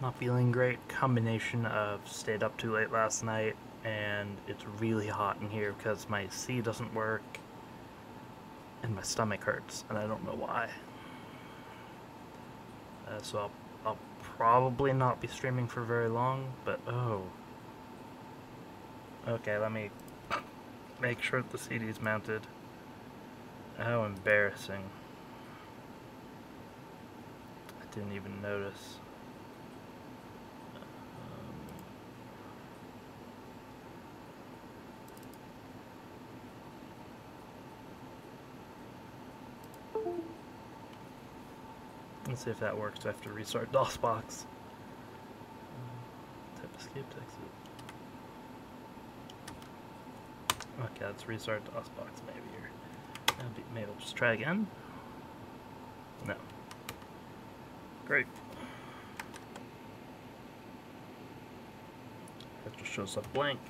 Not feeling great. Combination of stayed up too late last night and it's really hot in here because my C doesn't work and my stomach hurts and I don't know why. Uh, so I'll, I'll probably not be streaming for very long, but oh. Okay, let me make sure the CD's mounted. How embarrassing. I didn't even notice. Let's see if that works. I have to restart DOSBox. Type escape exit. Okay, let's restart DOSBox maybe here. Maybe we'll just try again. No. Great. That just shows up blank.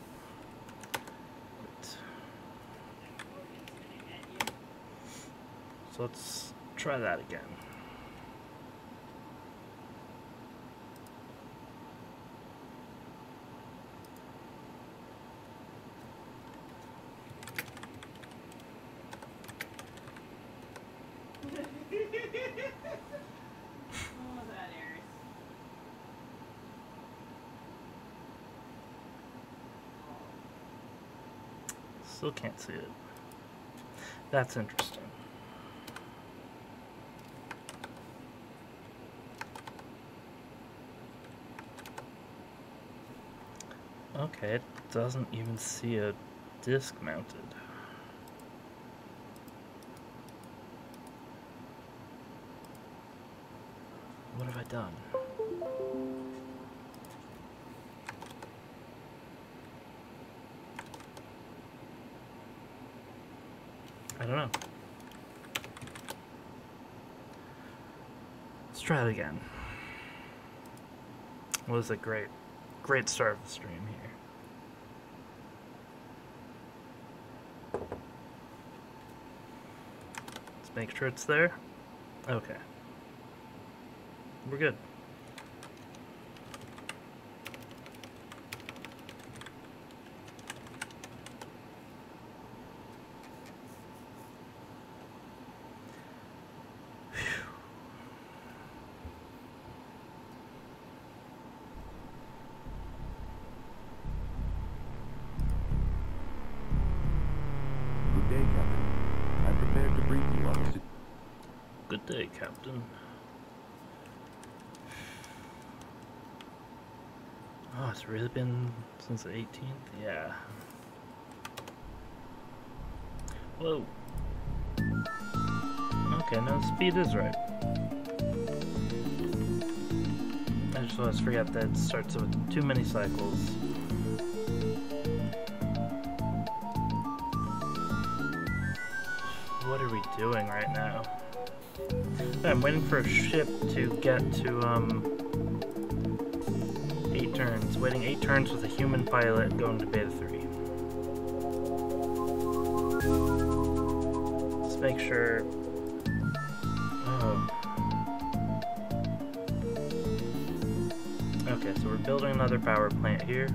So let's try that again. Still can't see it. That's interesting. Okay, it doesn't even see a disc mounted. What have I done? I don't know. Let's try it again. It was a great, great start of the stream here. Let's make sure it's there. Okay. We're good day, Captain. I'm prepared to brief you on the si- Good day, Captain. Oh, it's really been since the 18th? Yeah. Whoa. Okay, no, speed is right. I just always forget that it starts with too many cycles. What are we doing right now? I'm waiting for a ship to get to, um, eight turns. Waiting eight turns with a human pilot going to beta 3. Let's make sure. Oh. Okay, so we're building another power plant here.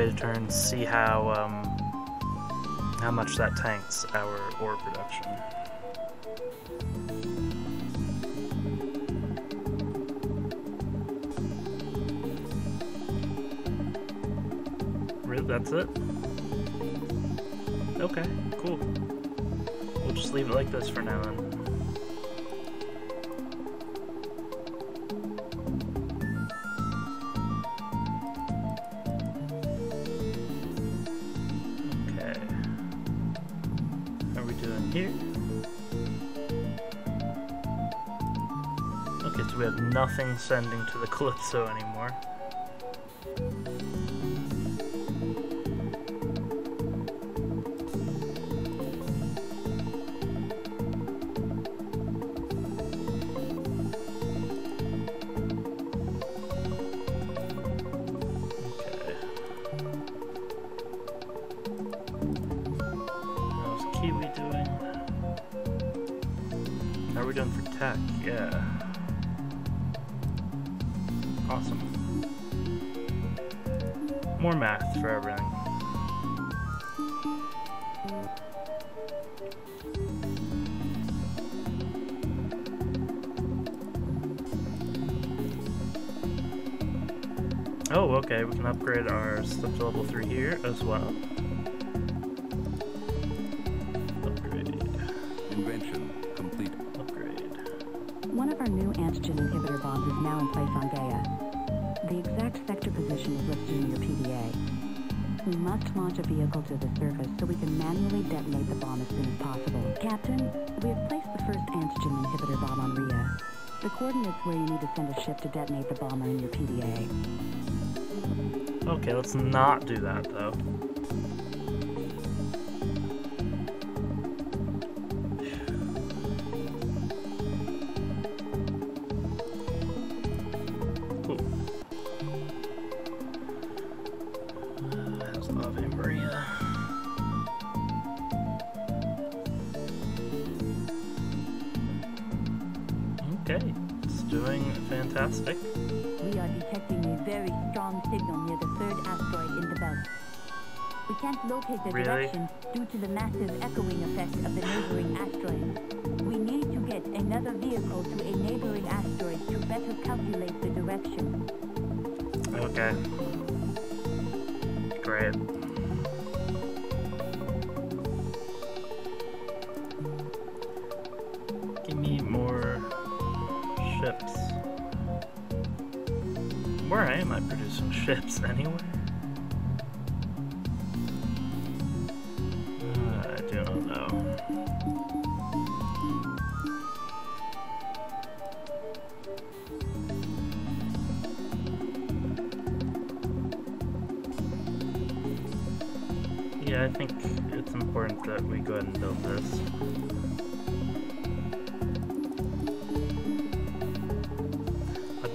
Let's just turn, see how um, how much that tanks our ore production. Nothing sending to the Calypso anymore. Vehicle to the surface so we can manually detonate the bomb as soon as possible. Captain, we have placed the first antigen inhibitor bomb on Rhea. The coordinates where you need to send a ship to detonate the bomb are in your PDA. Okay, let's not do that though. Locate the Really? direction due to the massive echoing effect of the neighboring asteroid. We need to get another vehicle to a neighboring asteroid to better calculate the direction. Okay. Great.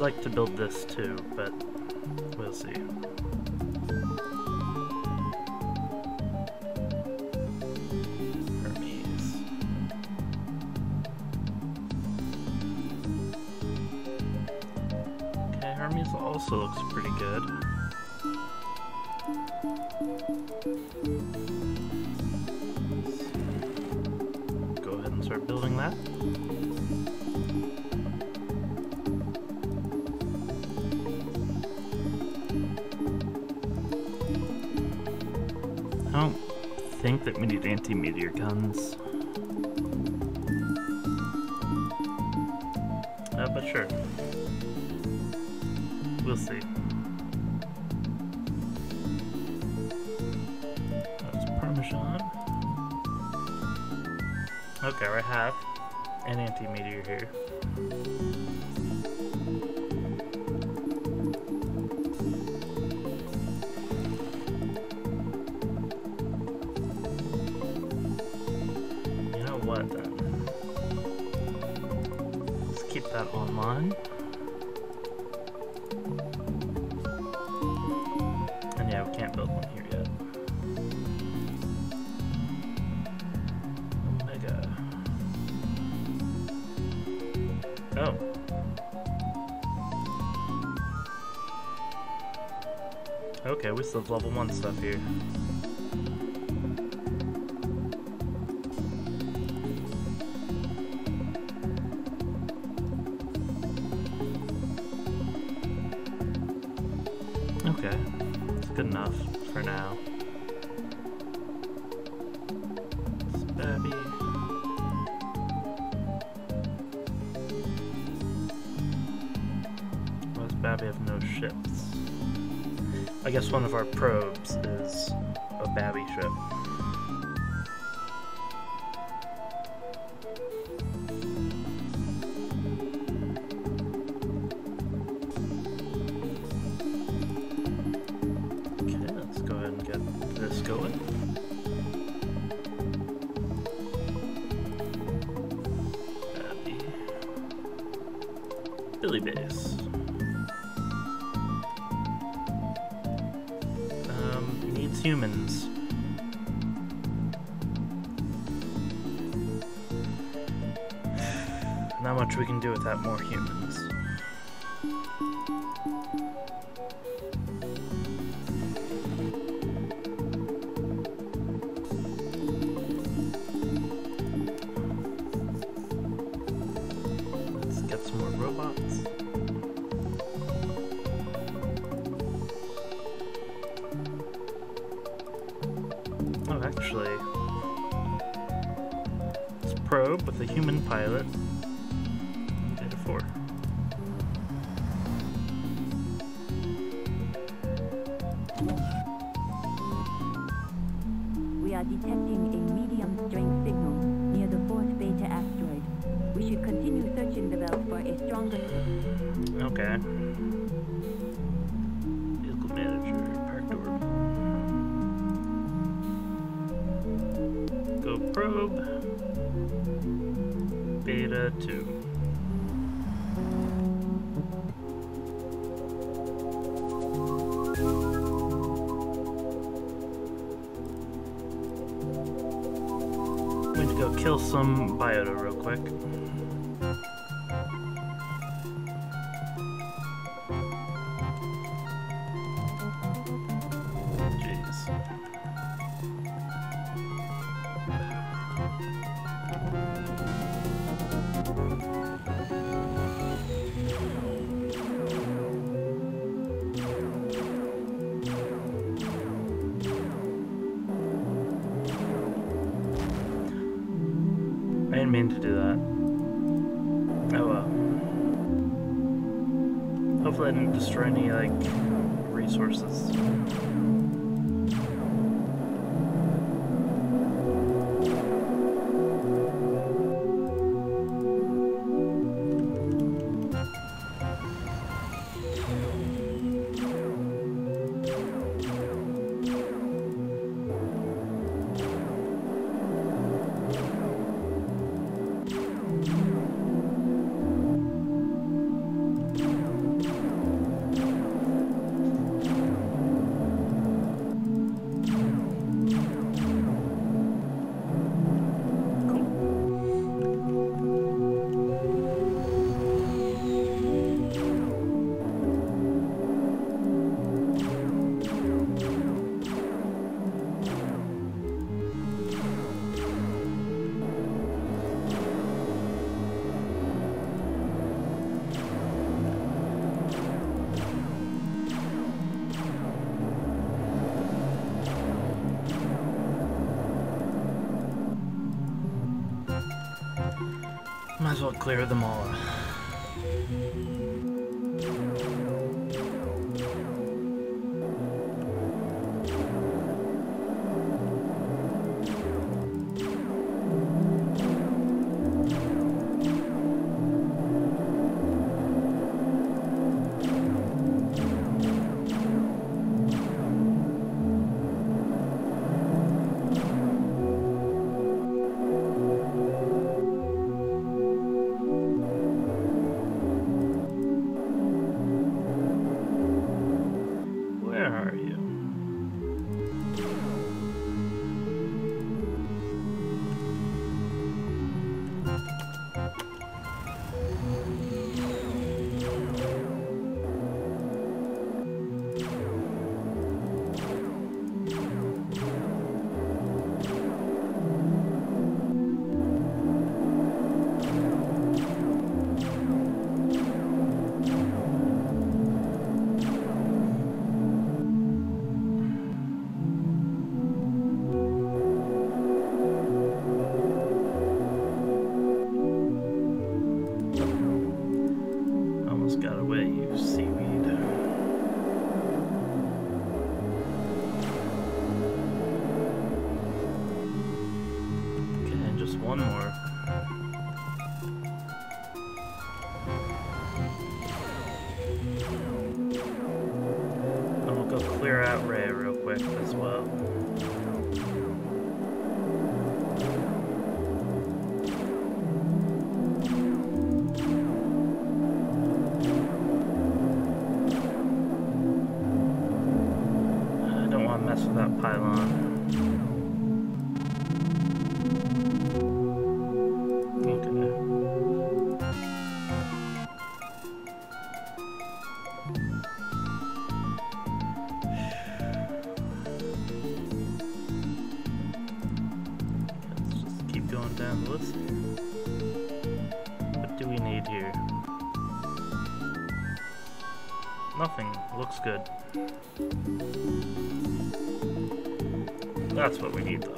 Like to build this too, but we'll see. of level 1 stuff here. Okay, it's good enough for now. Babby have no ships. I guess one of our probes is a Babby ship. well clear them all. good. That's what we need, though.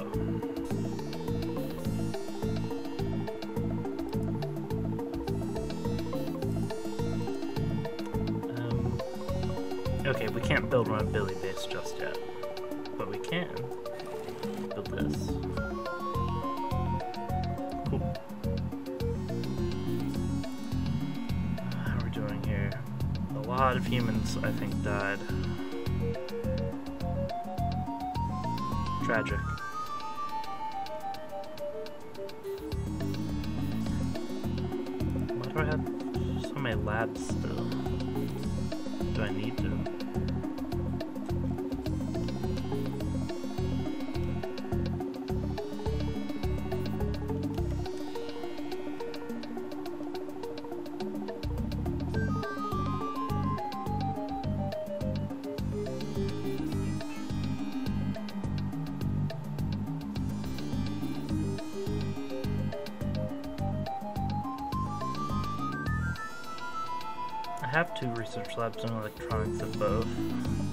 have two research labs in electronics of both.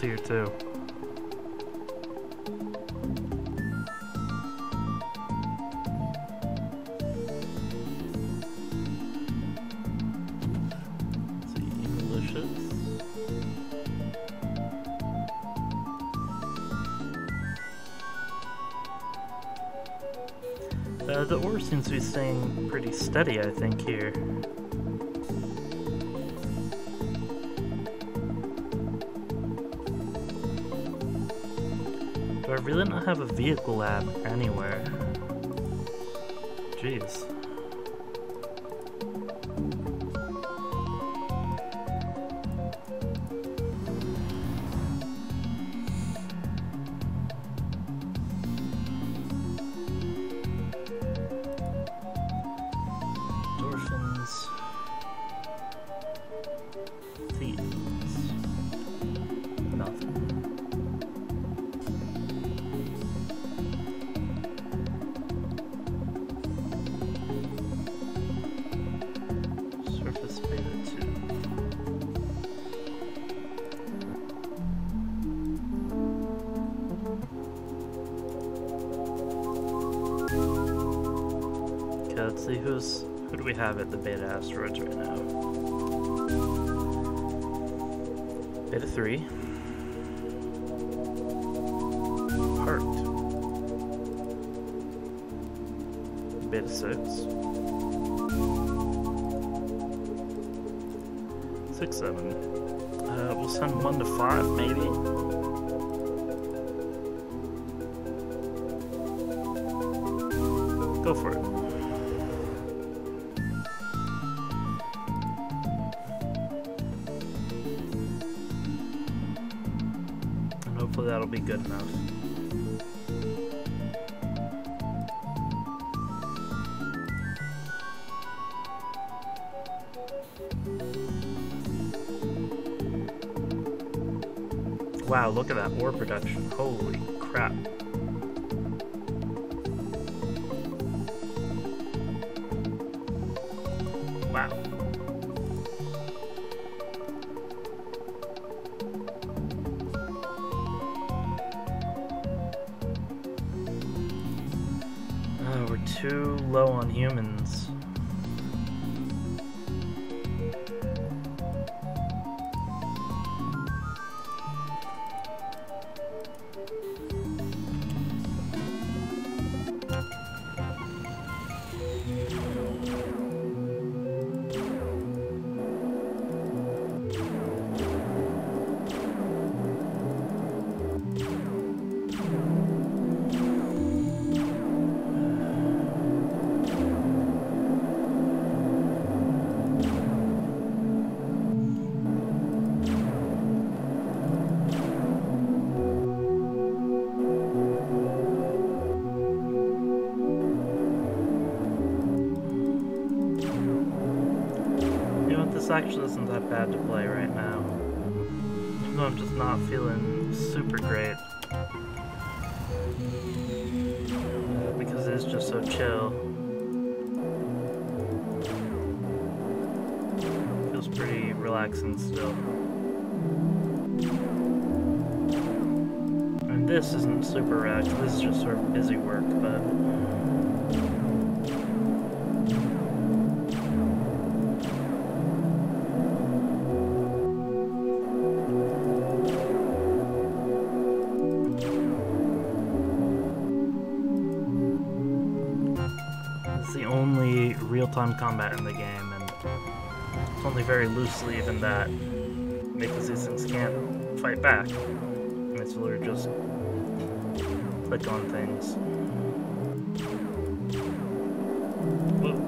here too. See who's who do we have at the beta asteroids right now? Beta 3. Heart. Beta 6. 6, 7. Uh, we'll send 1 to 5, maybe? Ore production. Holy only real-time combat in the game, and it's only very loosely even that, these things can't fight back. And it's literally just click on things. Whoa.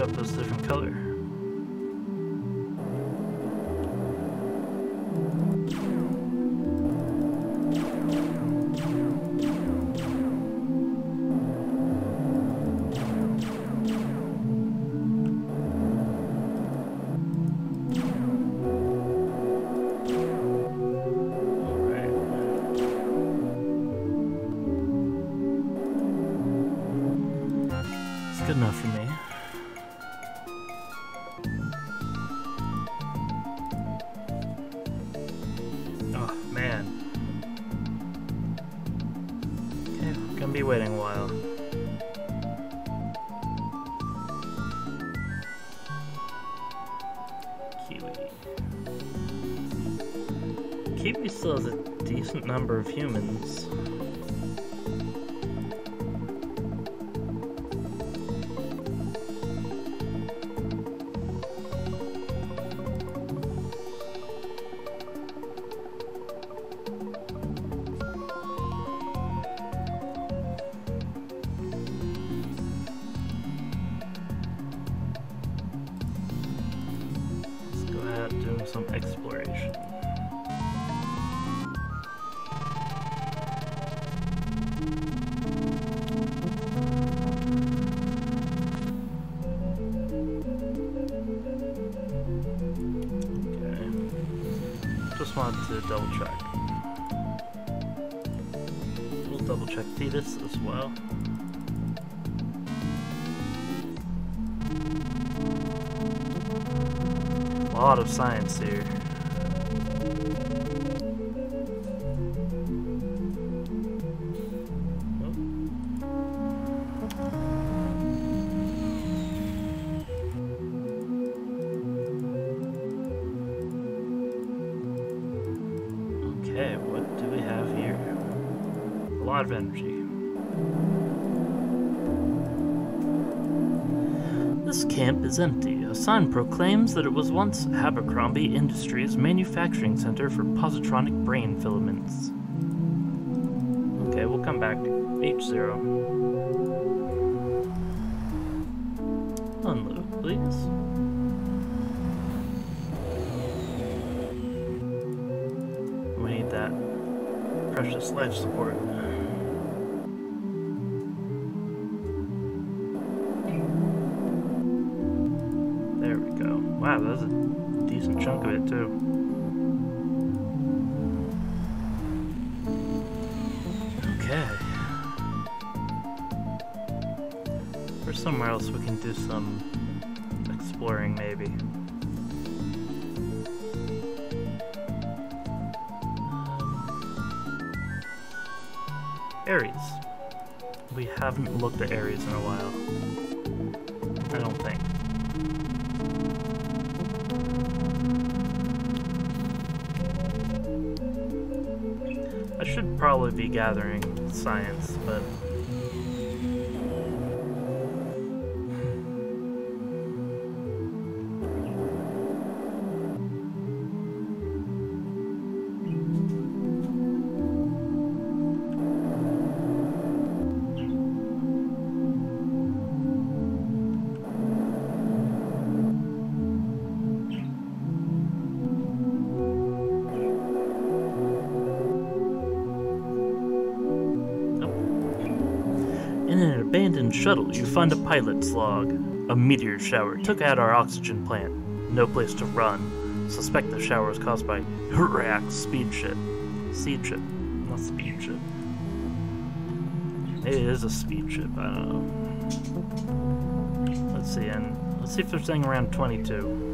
Up a different color. Humans. Lot of science here. Sign proclaims that it was once Abercrombie Industries manufacturing center for positronic brain filaments. Okay, we'll come back. H0. Unload, please. We need that precious life support. Decent chunk of it too. Okay. Or somewhere else we can do some exploring maybe. Um, Aries. We haven't looked at Aries in a while. Be gathering science, but abandoned shuttle, you find a pilot's log. A meteor shower took out our oxygen plant. No place to run. Suspect the shower was caused by H'riak speed ship. Seed ship, not speed ship. It is a speed ship. I don't know. Let's see, and let's see if there's anything around 22.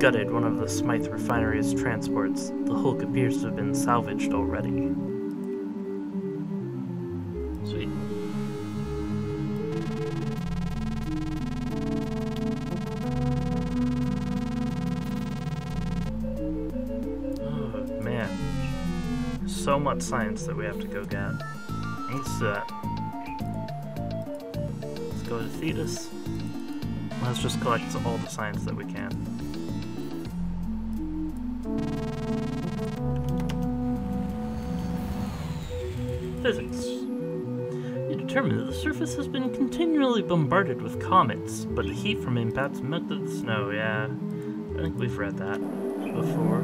Gutted one of the Smythe refinery's transports. The hulk appears to have been salvaged already. Sweet. Oh, man. So much science that we have to go get. Let's that. Let's go to Thetis. Let's just collect all the science that we can. You determine that the surface has been continually bombarded with comets, but the heat from impacts melted the snow, yeah. I think we've read that before.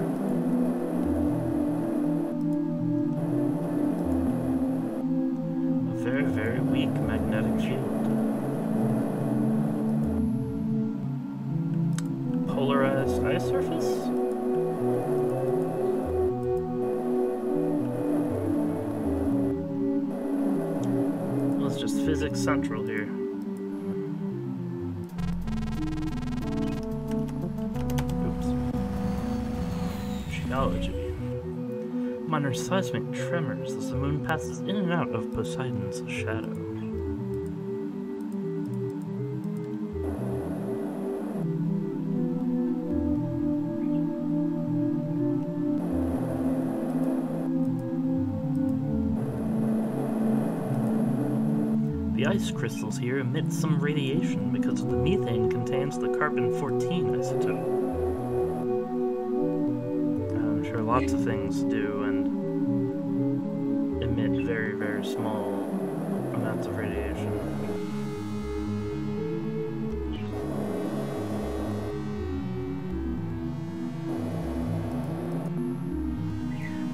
A very, very weak magnetic field. central here. Oops. Geology. Minor seismic tremors as the moon passes in and out of Poseidon's shadow. Ice crystals here emit some radiation because the methane contains the carbon 14 isotope. Uh, I'm sure lots of things do and emit very, very small amounts of radiation.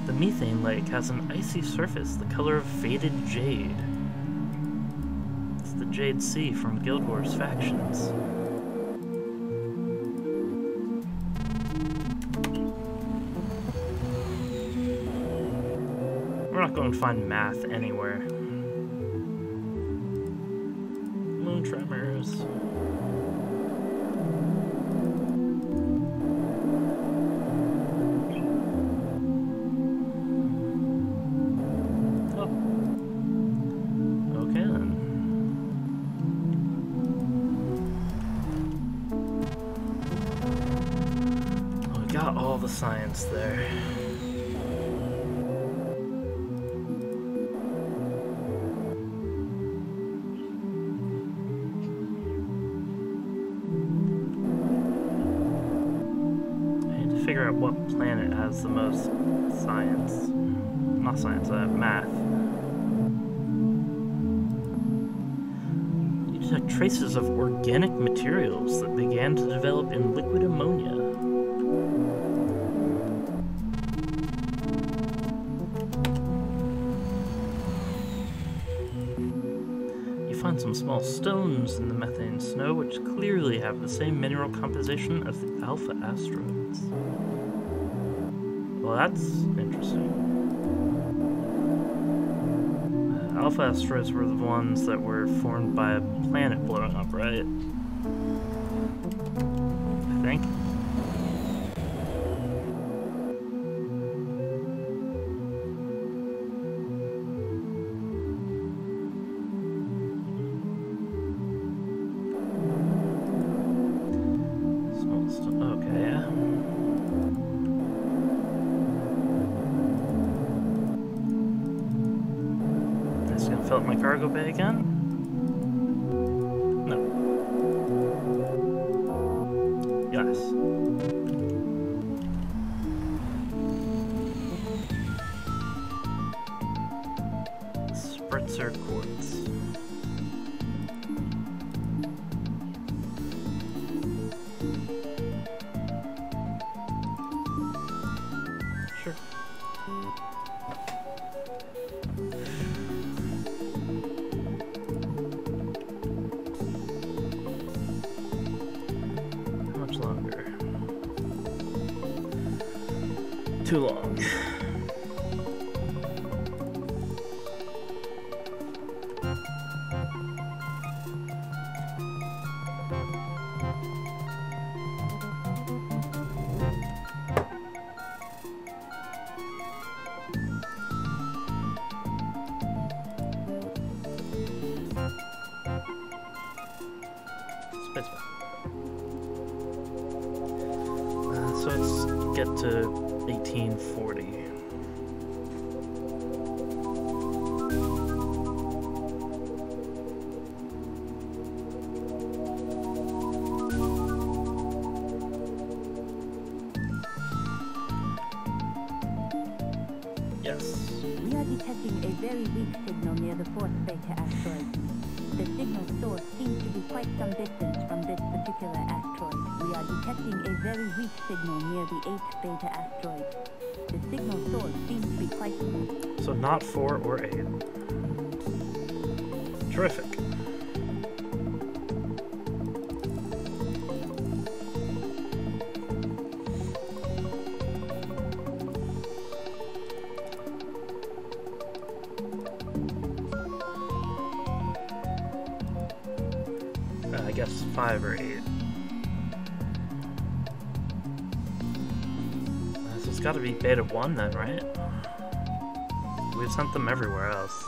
The methane lake has an icy surface the color of faded jade. Jade Sea from Guild Wars factions. We're not going to find math anywhere. Science, uh, math. You detect traces of organic materials that began to develop in liquid ammonia. You find some small stones in the methane snow which clearly have the same mineral composition as the alpha asteroids. Well, that's interesting. Alpha asteroids were the ones that were formed by a planet blowing up, right? Signal near the eighth beta asteroid. The signal source seems to be quite So not four or eight. Terrific. Be Beta 1 then, right? We've sent them everywhere else.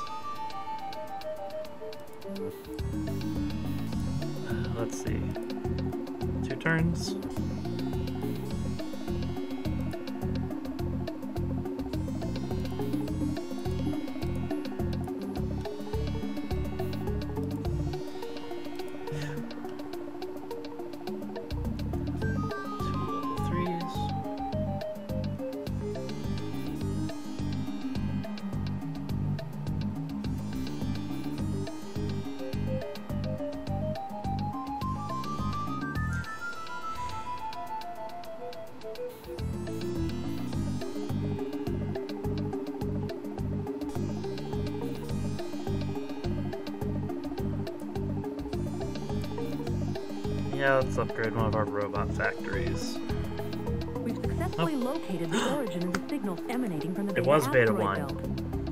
Was Beta 1. belt.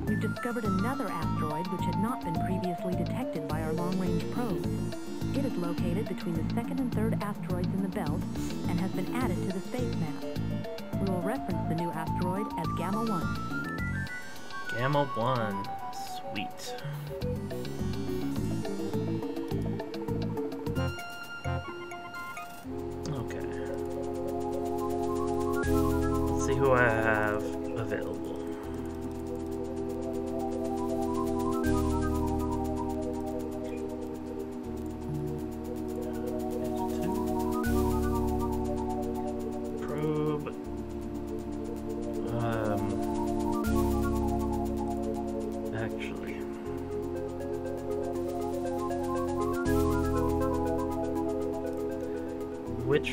We've discovered another asteroid which had not been previously detected by our long-range probes. It is located between the second and third asteroids in the belt and has been added to the space map. We will reference the new asteroid as Gamma 1. Gamma 1.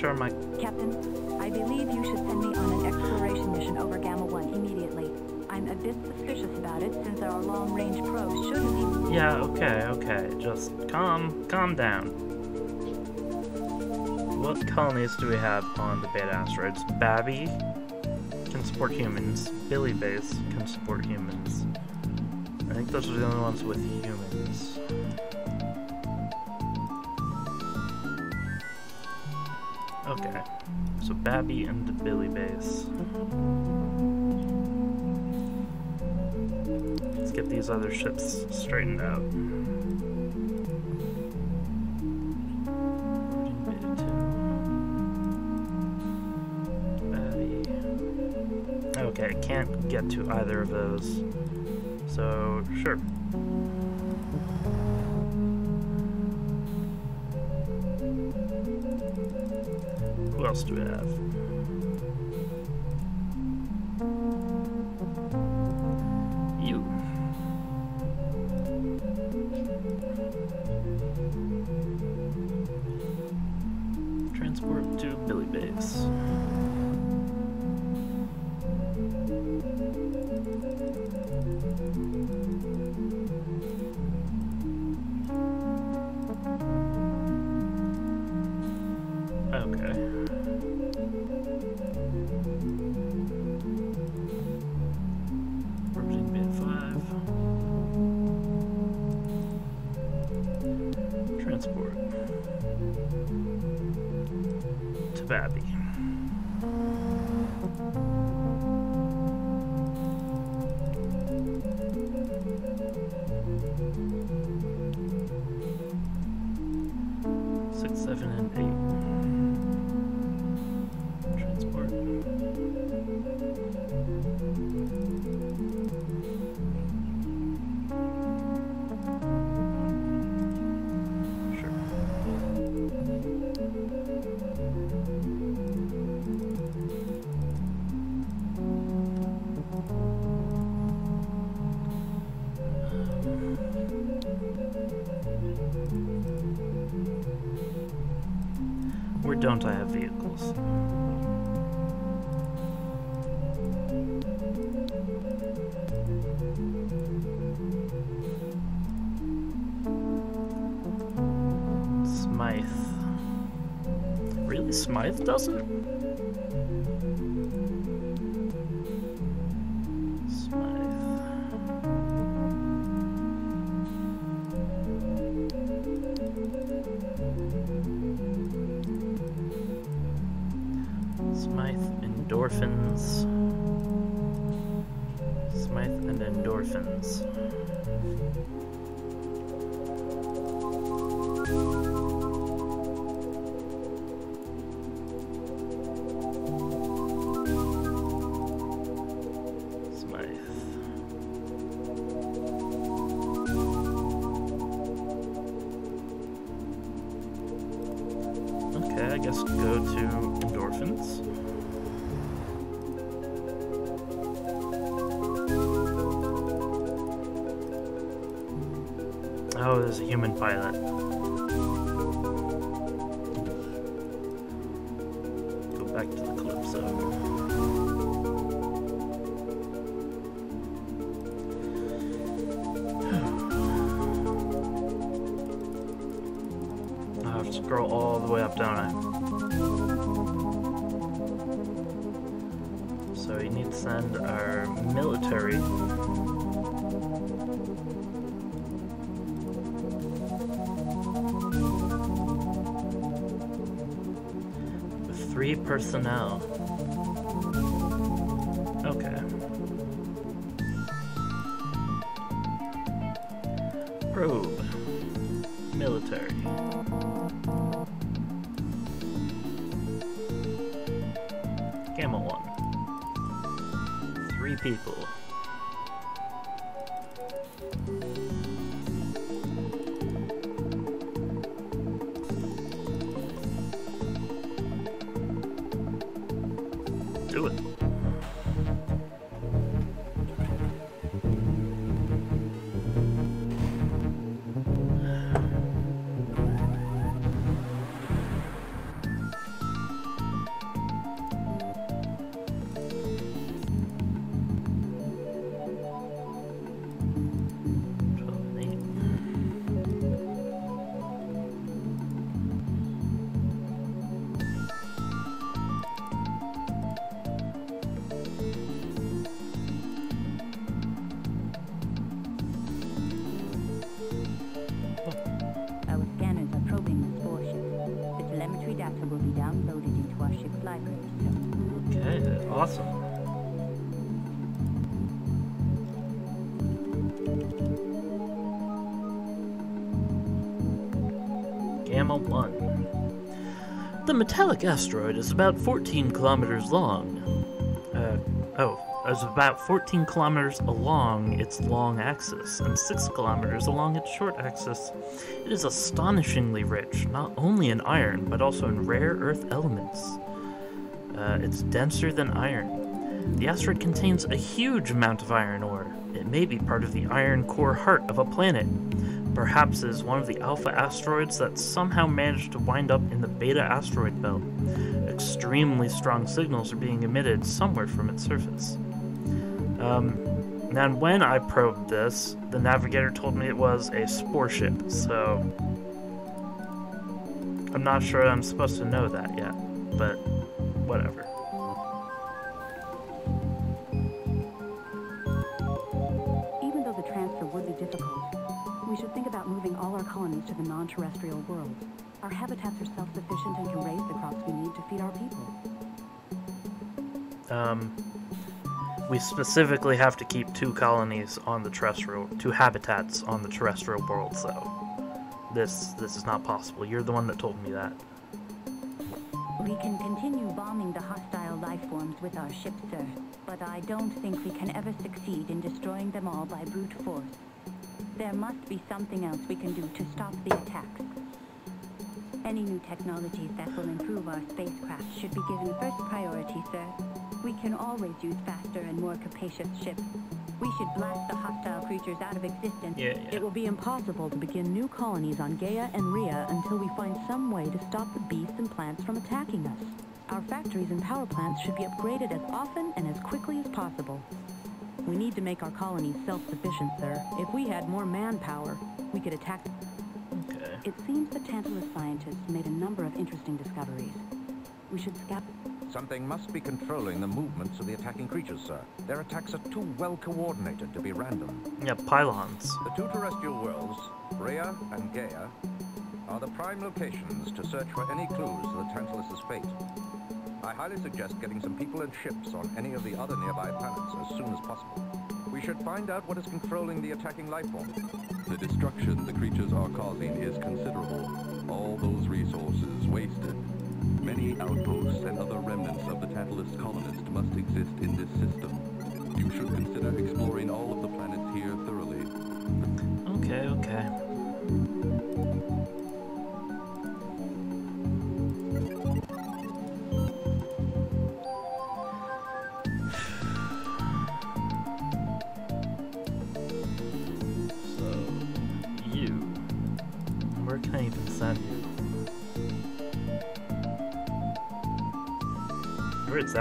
Are my Captain, I believe you should send me on an exploration mission over Gamma 1 immediately. I'm a bit suspicious about it since our long-range probes shouldn't be... Yeah, okay, okay. Just calm, calm down. What colonies do we have on the beta asteroids? Babby can support humans. Billy Base can support humans. I think those are the only ones with humans. Okay. So Babby and the Billy Base. Let's get these other ships straightened out. Okay, I can't get to either of those. So, sure. Else do we have? Don't I have vehicles? Smythe. Really? Smythe doesn't? Oh, there's a human pilot. Go back to the Calypso. Personnel. Metallic asteroid is about 14 kilometers long. Uh, oh, is about 14 kilometers along its long axis and 6 kilometers along its short axis. It is astonishingly rich, not only in iron, but also in rare earth elements. Uh, it's denser than iron. The asteroid contains a huge amount of iron ore. It may be part of the iron core heart of a planet. Perhaps it is one of the alpha asteroids that somehow managed to wind up in the beta asteroid belt. Extremely strong signals are being emitted somewhere from its surface. Um, and when I probed this, the navigator told me it was a spore ship, so I'm not sure I'm supposed to know that yet, specifically have to keep two colonies on the terrestrial, two habitats on the terrestrial world. So this this is not possible. You're the one that told me that. We can continue bombing the hostile life forms with our ship, sir, but I don't think we can ever succeed in destroying them all by brute force. There must be something else we can do to stop the attacks. Any new technologies that will improve our spacecraft should be given first priority, sir. We can always use faster and more capacious ships. We should blast the hostile creatures out of existence. Yeah, yeah. It will be impossible to begin new colonies on Gaia and Rhea until we find some way to stop the beasts and plants from attacking us. Our factories and power plants should be upgraded as often and as quickly as possible. We need to make our colonies self-sufficient, sir. If we had more manpower, we could attack... Okay. It seems the Tantalus scientists made a number of interesting discoveries. We should scout... Something must be controlling the movements of the attacking creatures, sir. Their attacks are too well coordinated to be random. Yeah, pylons. The two terrestrial worlds, Rhea and Gaia, are the prime locations to search for any clues to the Tantalus' fate. I highly suggest getting some people and ships on any of the other nearby planets as soon as possible. We should find out what is controlling the attacking life form. The destruction the creatures are causing is considerable. All those resources wasted Many outposts and other remnants of the Tantalus colonist must exist in this system. You should consider exploring all of the planets here thoroughly. Okay, okay.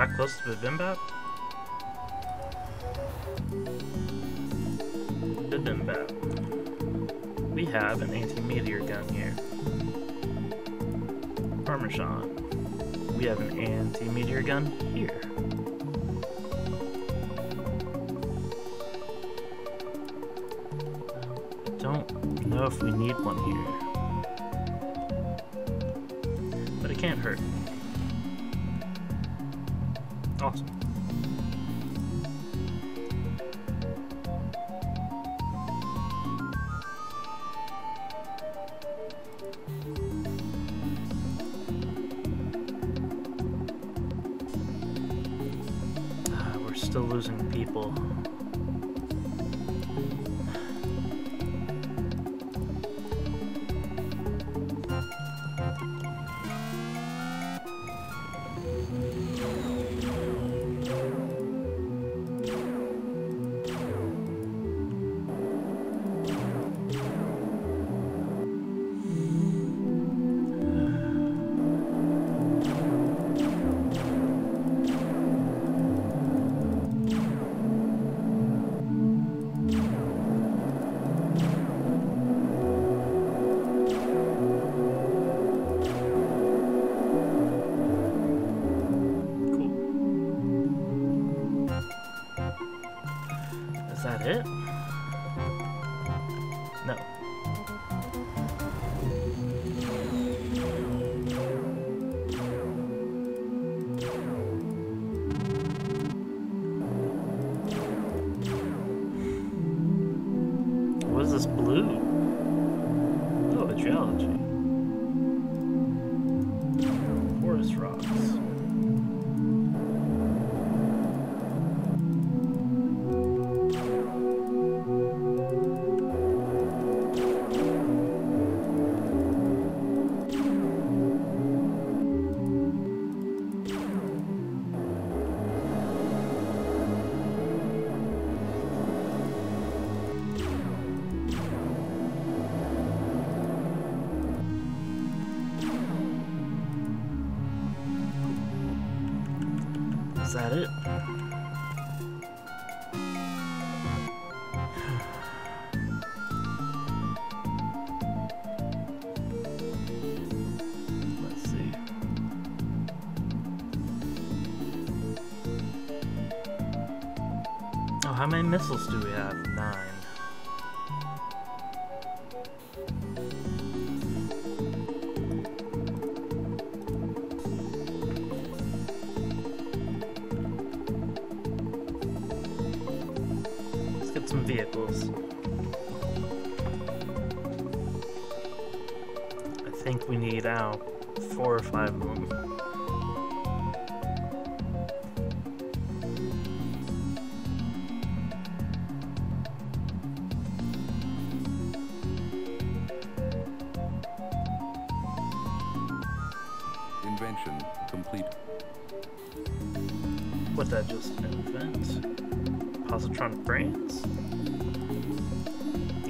that close to the Bimbap?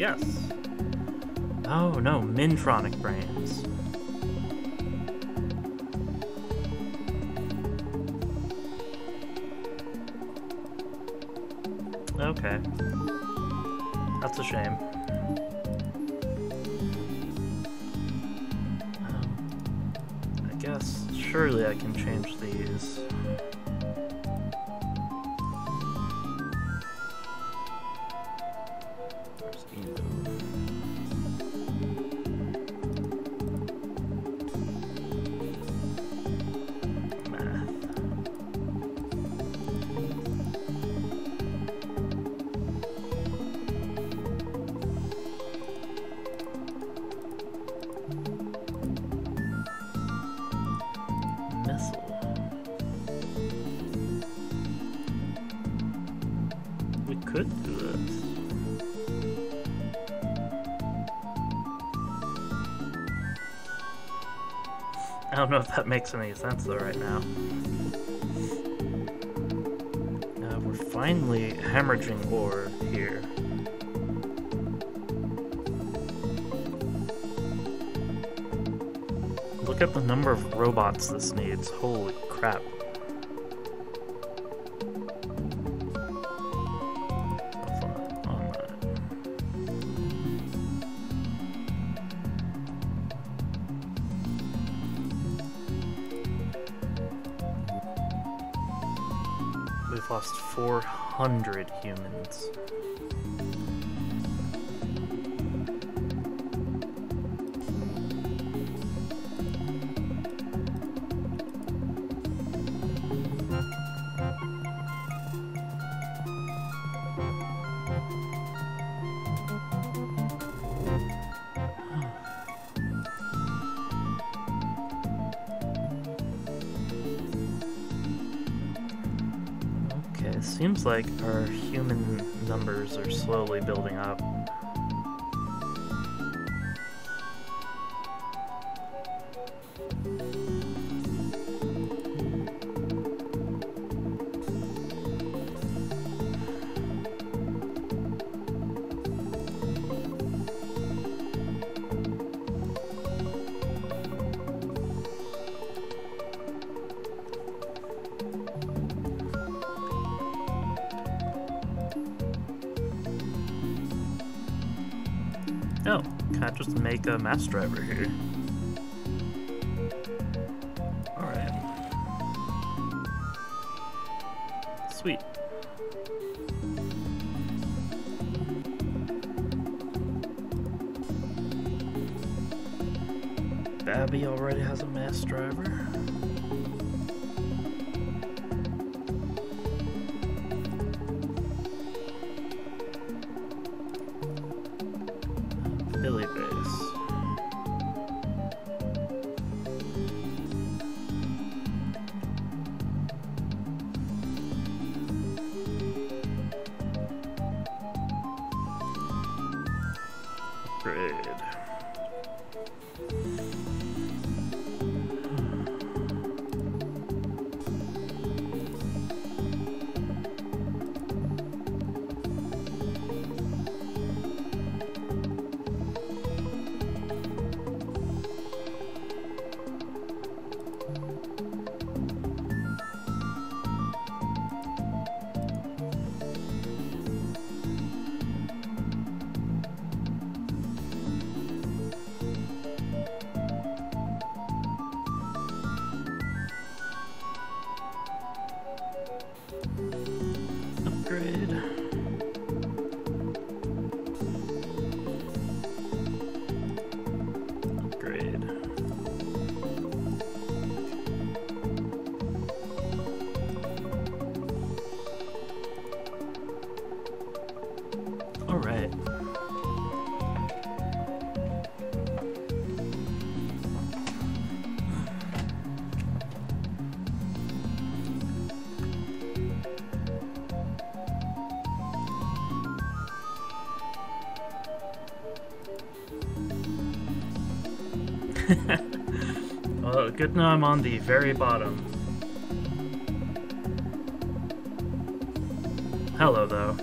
yes. Oh no, Mintronic brain. Don't know if that makes any sense though right now. Uh, we're finally hemorrhaging ore here. Look at the number of robots this needs. Holy 400 humans. Seems like our human numbers are slowly building up. Make a mass driver here? Good now I'm on the very bottom. Hello, though.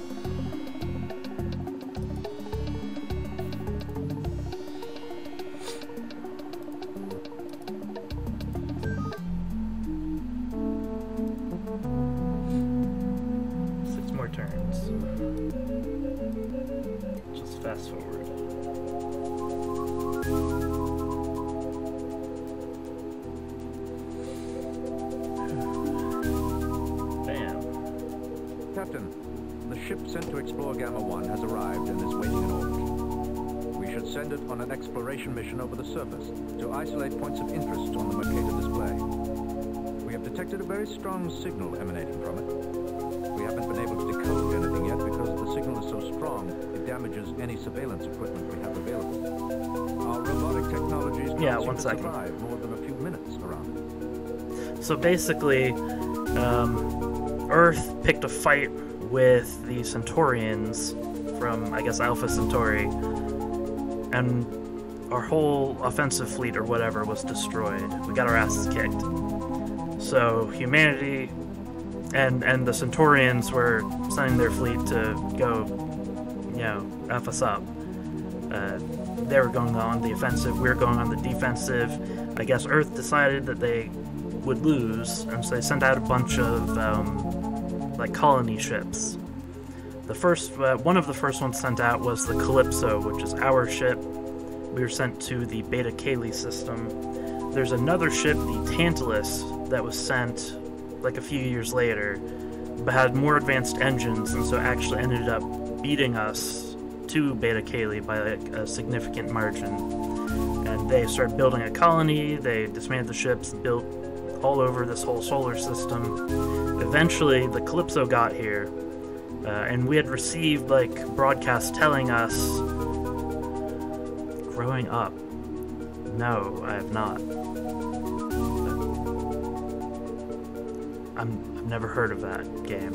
Six more turns. Just fast forward. Captain, the ship sent to explore Gamma 1 has arrived and is waiting in orbit. We should send it on an exploration mission over the surface to isolate points of interest on the Mercator display. We have detected a very strong signal emanating from it. We haven't been able to decode anything yet because the signal is so strong it damages any surveillance equipment we have available. Our robotic technologies Yeah, one second. survive more than a few minutes around it. So basically, um, Earth picked a fight with the Centaurians from, I guess, Alpha Centauri, and our whole offensive fleet or whatever was destroyed. We got our asses kicked. So humanity and and the Centaurians were sending their fleet to go, you know, f us up. Uh, they were going on the offensive. We were going on the defensive. I guess Earth decided that they would lose, and so they sent out a bunch of um, like colony ships. The first, uh, one of the first ones sent out was the Calypso, which is our ship. We were sent to the Beta Caeli system. There's another ship, the Tantalus, that was sent like a few years later, but had more advanced engines, and so actually ended up beating us to Beta Caeli by like, a significant margin. And they started building a colony. They dismantled the ships, built all over this whole solar system. Eventually, the Calypso got here, uh, and we had received like broadcasts telling us growing up. No, I have not. I'm, I've never heard of that game.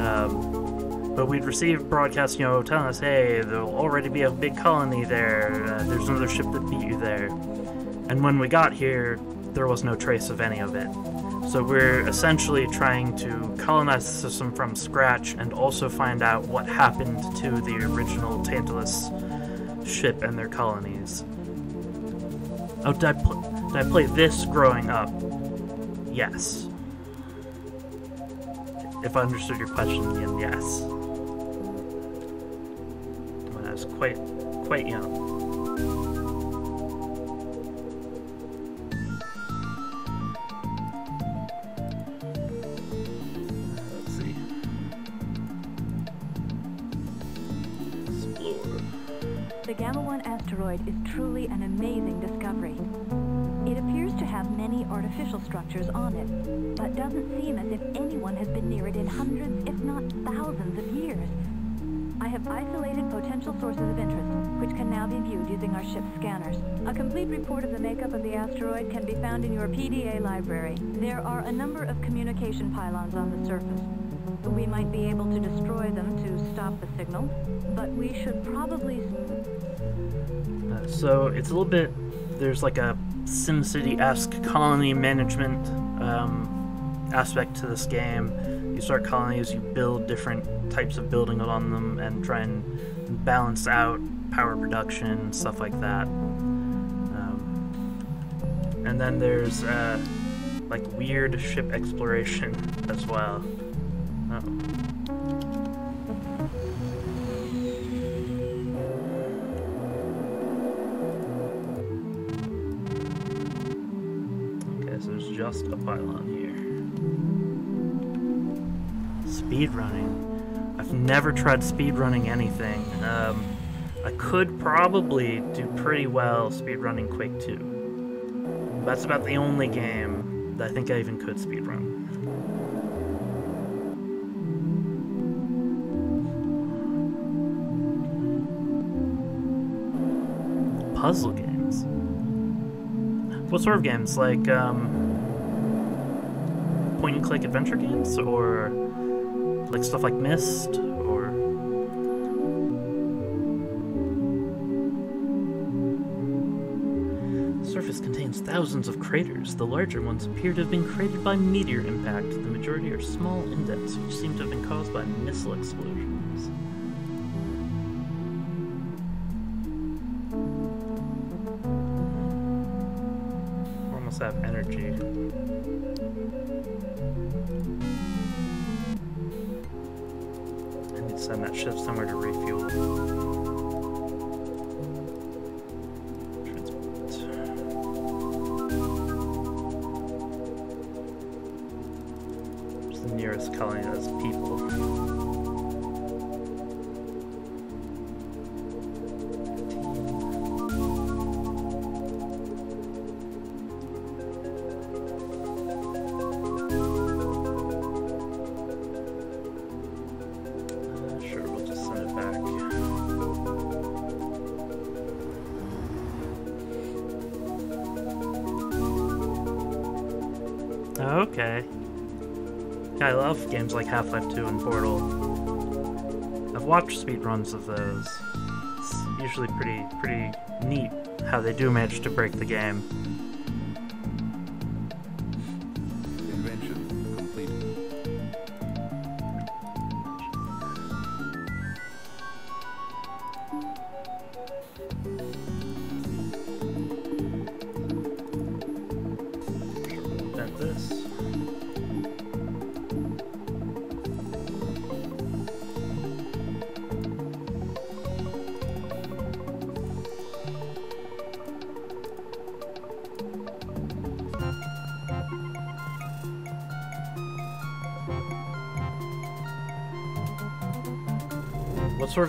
Um, but we'd received broadcasts, you know, telling us, hey, there'll already be a big colony there. Uh, there's another ship that beat you there. And when we got here, there was no trace of any of it. So we're essentially trying to colonize the system from scratch and also find out what happened to the original Tantalus ship and their colonies. Oh, did I, pl- did I play this growing up? Yes. If I understood your question again, yes. When I was quite, quite young. Structures on it, but doesn't seem as if anyone has been near it in hundreds, if not thousands of years. I have isolated potential sources of interest, which can now be viewed using our ship's scanners. A complete report of the makeup of the asteroid can be found in your PDA library. There are a number of communication pylons on the surface. We might be able to destroy them to stop the signal, but we should probably... Uh, so it's a little bit. There's like a SimCity-esque colony management um, aspect to this game. You start colonies, you build different types of building on them, and try and balance out power production, stuff like that. Um, and then there's uh, like weird ship exploration as well. Oh. Just a pylon here. Speedrunning. I've never tried speedrunning anything. Um, I could probably do pretty well speedrunning Quake 2. That's about the only game that I think I even could speedrun. Puzzle games. What sort of games? Like, um, point and click adventure games? Or, like, stuff like Myst? Or. The surface contains thousands of craters. The larger ones appear to have been created by meteor impact. The majority are small indents, which seem to have been caused by missile explosions. Almost have energy. Ship somewhere I love games like Half-Life 2 and Portal. I've watched speedruns of those. It's usually pretty pretty neat how they do manage to break the game.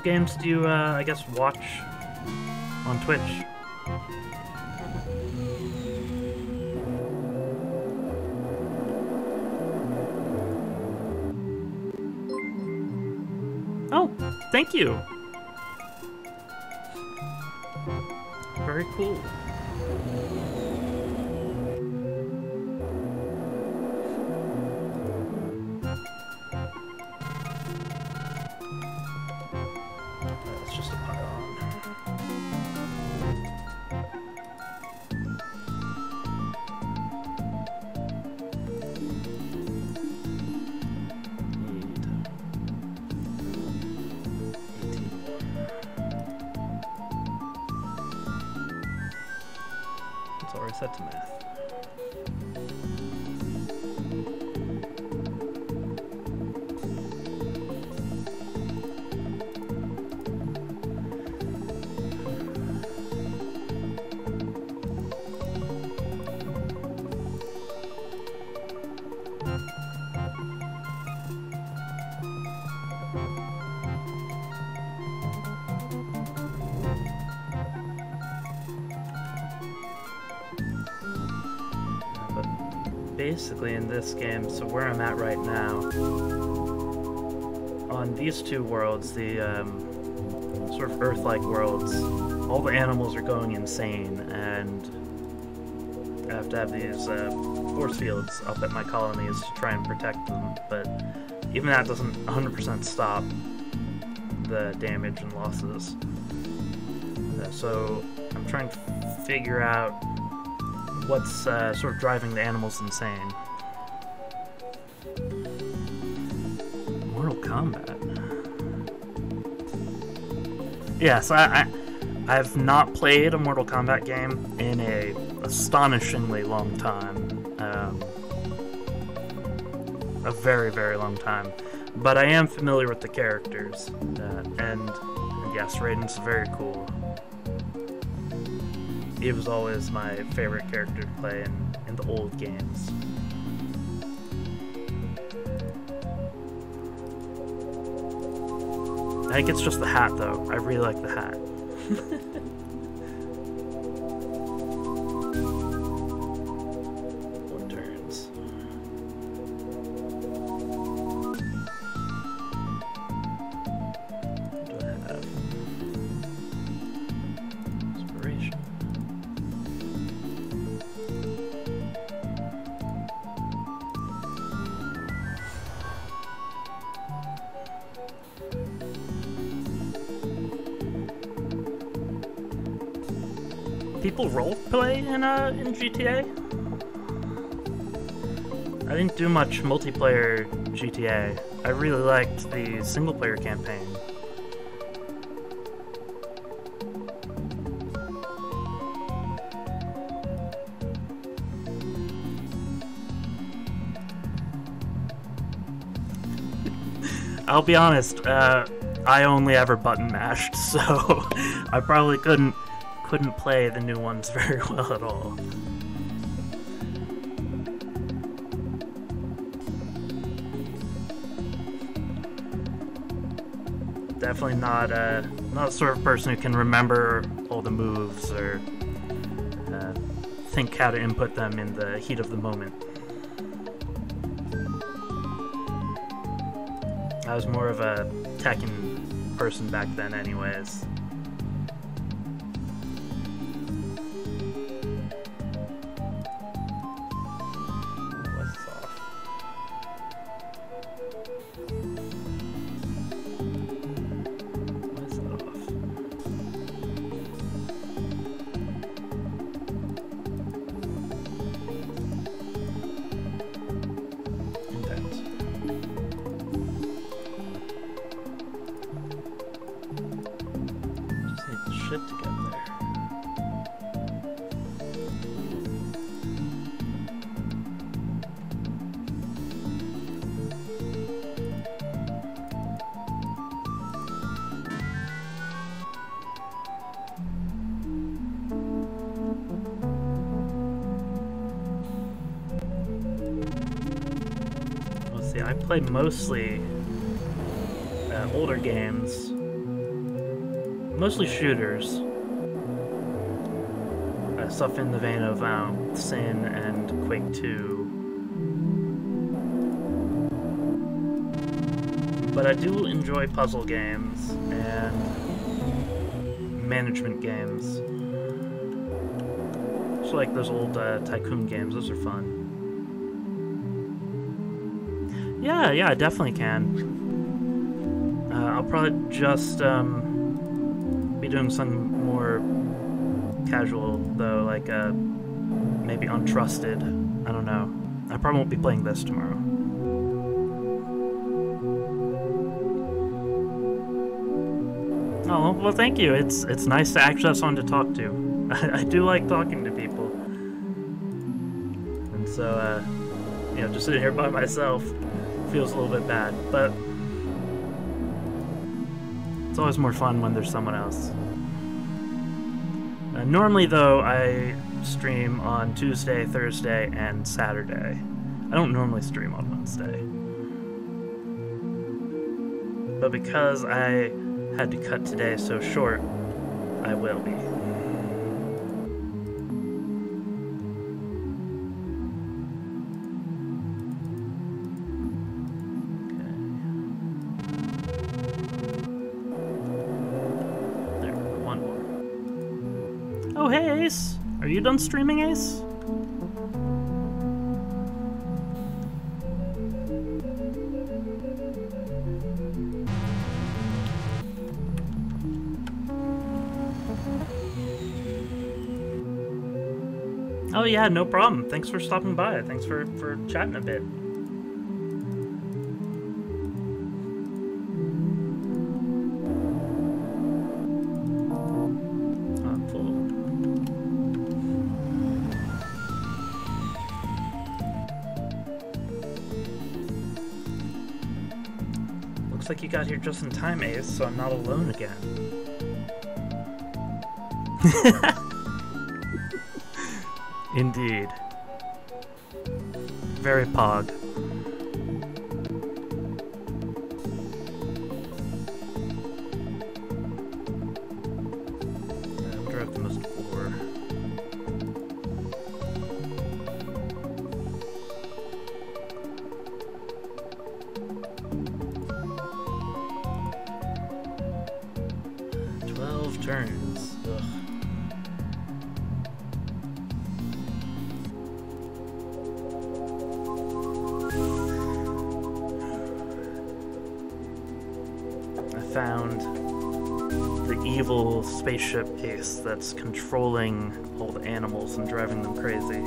Games do you, uh, I guess, watch on Twitch? Oh, thank you. Set to math. Basically, in this game, so where I'm at right now, on these two worlds, the um, sort of Earth-like worlds, all the animals are going insane, and I have to have these uh, force fields up at my colonies to try and protect them. But even that doesn't 100% stop the damage and losses. Uh, so I'm trying to figure out what's uh, sort of driving the animals insane. Mortal Kombat. Yes, I, I I've not played a Mortal Kombat game in a astonishingly long time. Um, a very very long time, but I am familiar with the characters, uh, and, and yes, Raiden's very cool he was always my favorite character to play in, in the old games. I think it's just the hat, though. I really like the hat. GTA. I didn't do much multiplayer GTA. I really liked the single player campaign. I'll be honest, uh, I only ever button mashed, so I probably couldn't couldn't play the new ones very well at all. Definitely not uh, not the sort of person who can remember all the moves or uh, think how to input them in the heat of the moment. I was more of a Tekken person back then, anyways. Mostly uh, older games, mostly shooters. Uh, stuff in the vein of um, Sin and Quake 2. But I do enjoy puzzle games and management games. Just like those old uh, tycoon games, those are fun. Yeah, yeah, I definitely can. Uh, I'll probably just um, be doing some more casual, though, like uh, maybe untrusted. I don't know. I probably won't be playing this tomorrow. Oh well, thank you. It's it's nice to actually have someone to talk to. I, I do like talking to people, and so uh, you know, just sitting here by myself feels a little bit bad. But it's always more fun when there's someone else. Uh, normally, though, I stream on Tuesday, Thursday, and Saturday. I don't normally stream on Wednesday. But because I had to cut today so short, I will be. You done streaming, Ace? Oh yeah, no problem. Thanks for stopping by. Thanks for for chatting a bit. Got here just in time, Ace, so I'm not alone again. Indeed. Very pog. Spaceship ace that's controlling all the animals and driving them crazy.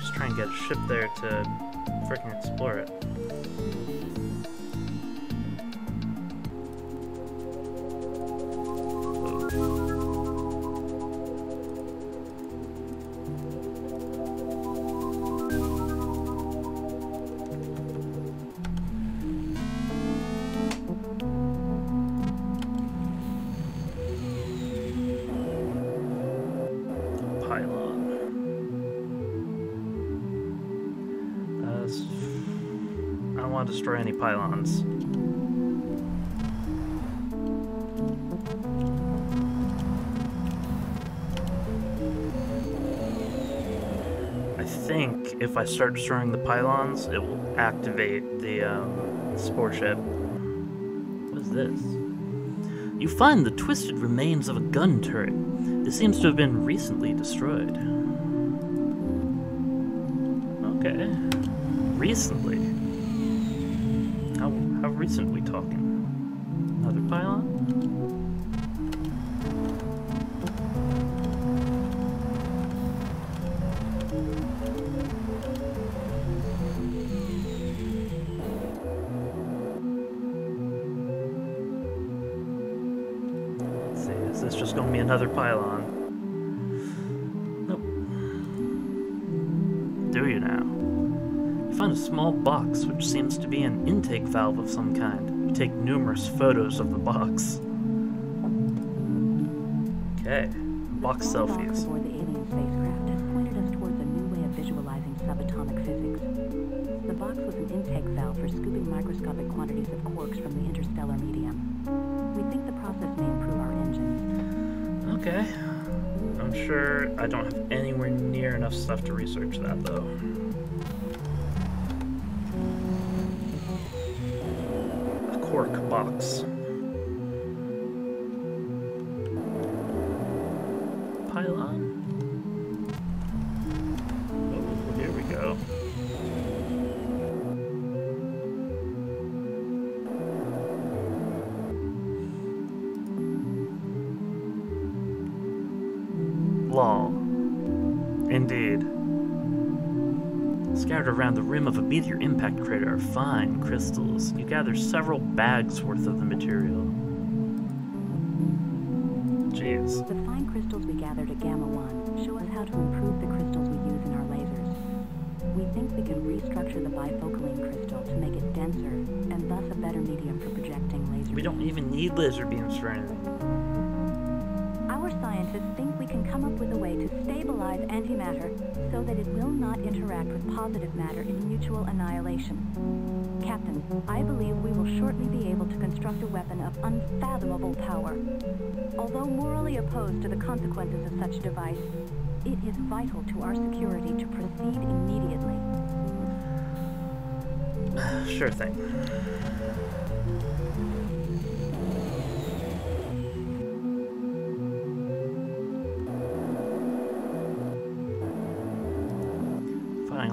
Just try and get a ship there to freaking explore it. Start destroying the pylons, it will activate the um, spore ship. What is this? You find the twisted remains of a gun turret. It seems to have been recently destroyed. happens to be an intake valve of some kind. Take numerous photos of the box. Okay, box selfies. The alien spacecraft pointed us towards a new way of visualizing subatomic physics. The box was an intake valve for scooping microscopic quantities of quarks from the interstellar medium. We think the process may improve our engines. Okay. I'm sure I don't have anywhere near enough stuff to research that, though. Fine crystals. You gather several bags worth of the material. Jeez. The fine crystals we gathered at Gamma 1 show us how to improve the crystals we use in our lasers. We think we can restructure the bifocaline crystal to make it denser and thus a better medium for projecting laser We don't even need laser beams for anything. Scientists think we can come up with a way to stabilize antimatter so that it will not interact with positive matter in mutual annihilation. Captain, I believe we will shortly be able to construct a weapon of unfathomable power. Although morally opposed to the consequences of such a device, it is vital to our security to proceed immediately. Sure thing.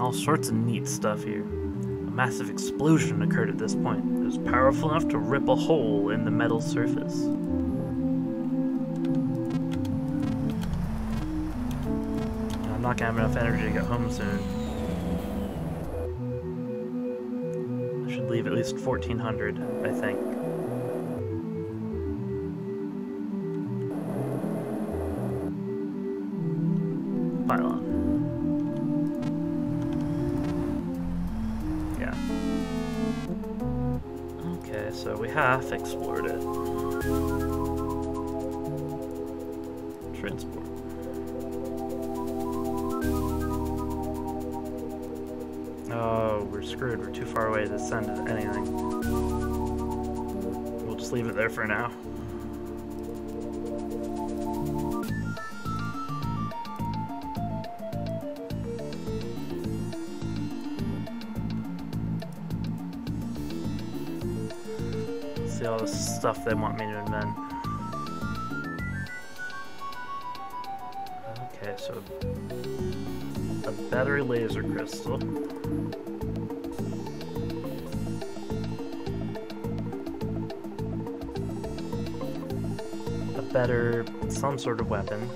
All sorts of neat stuff here. A massive explosion occurred at this point. It was powerful enough to rip a hole in the metal surface. I'm not gonna have enough energy to get home soon. I should leave at least 1400, I think. Half explored it. Transport. Oh, we're screwed. We're too far away to send anything. We'll just leave it there for now. Stuff they want me to invent. Okay, so a battery laser crystal. A better, some sort of weapon.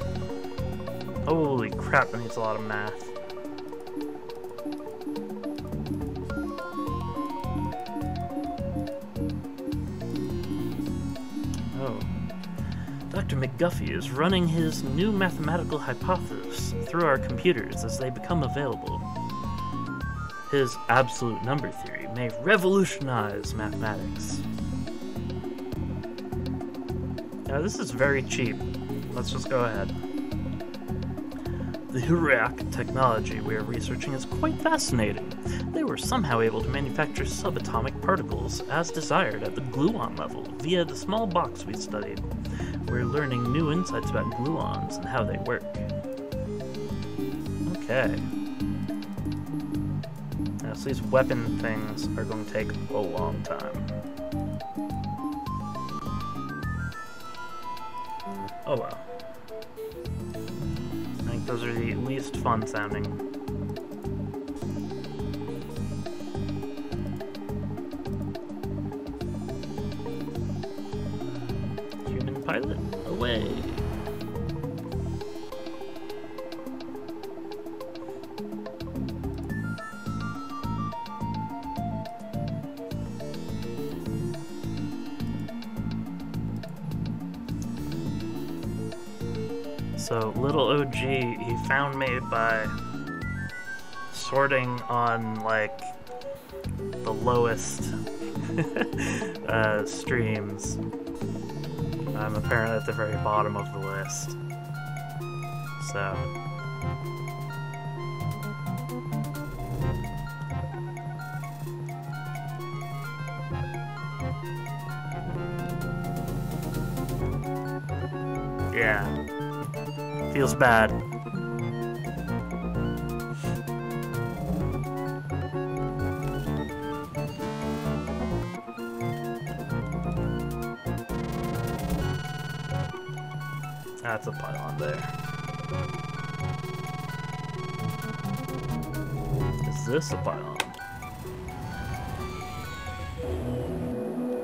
Holy crap, that needs a lot of math. Dr. McGuffey is running his new mathematical hypothesis through our computers as they become available. His absolute number theory may revolutionize mathematics. Now, this is very cheap. Let's just go ahead. The H'riak technology we are researching is quite fascinating. They were somehow able to manufacture subatomic particles as desired at the gluon level via the small box we studied. We're learning new insights about gluons and how they work. Okay. Now, so these weapon things are going to take a long time. Oh well. I think those are the least fun sounding. So, little OG, he found me by sorting on, like, the lowest uh, streams. I'm apparently at the very bottom of the list. So. Bad. That's a pylon there. Is this a pylon?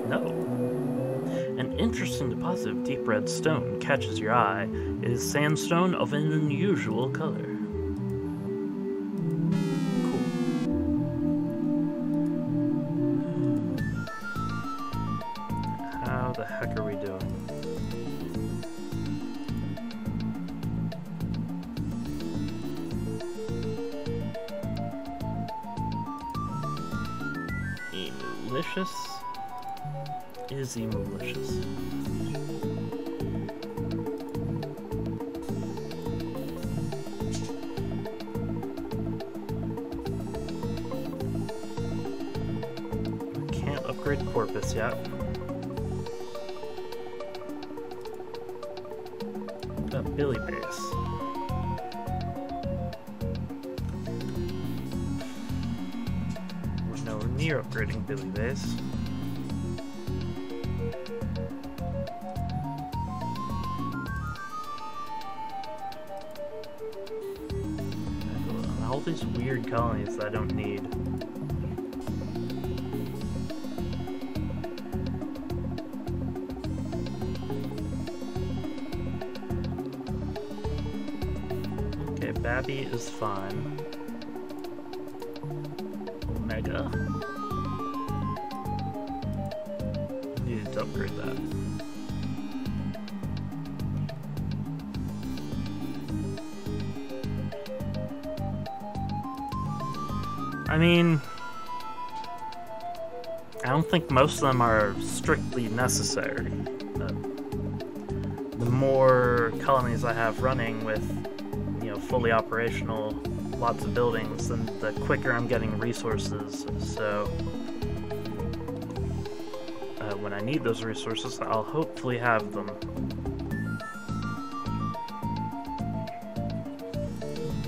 No. An interesting deposit of deep red stone catches your eye. Is sandstone of an unusual color. Of them are strictly necessary. Uh, the more colonies I have running with, you know, fully operational, lots of buildings, then the quicker I'm getting resources. So, uh, when I need those resources, I'll hopefully have them.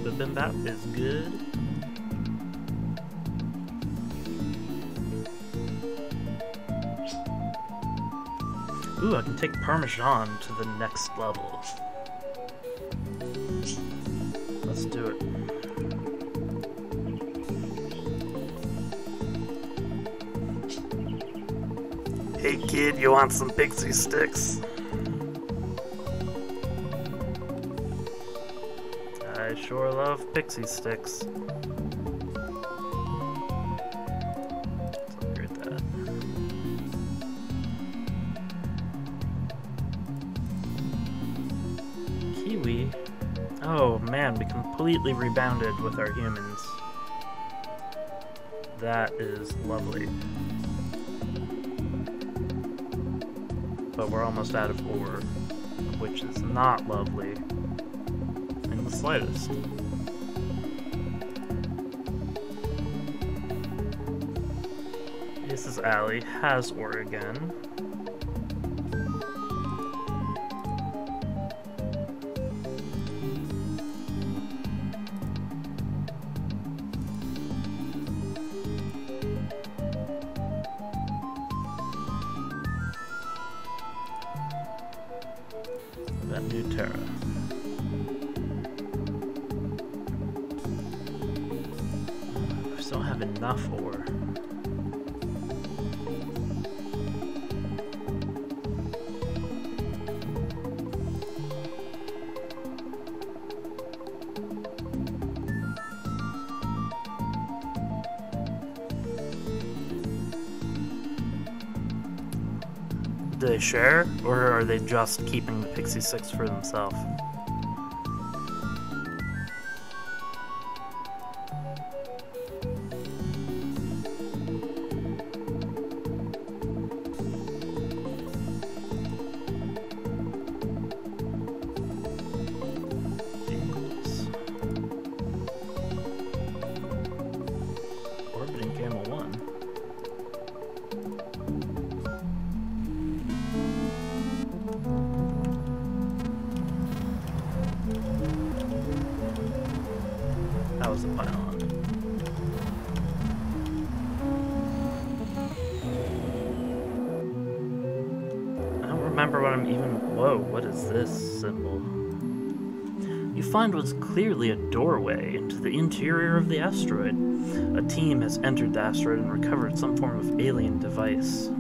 Bibimbap is good. Parmesan to the next level. Let's do it. Hey kid, you want some pixie sticks? I sure love pixie sticks. Completely rebounded with our humans. That is lovely. But we're almost out of ore, which is not lovely in the slightest. This is Allie, has ore again. Share, or are they just keeping the Pixie Six for themselves? Clearly a doorway into the interior of the asteroid. A team has entered the asteroid and recovered some form of alien device.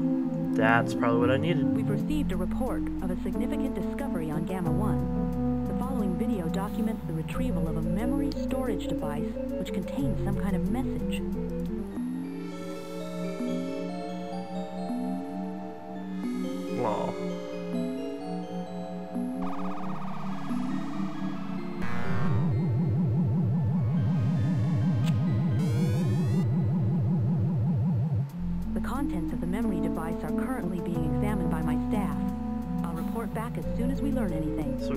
That's probably what I needed. We've received a report of a significant discovery on Gamma 1. The following video documents the retrieval of a memory storage device which contains some kind of message.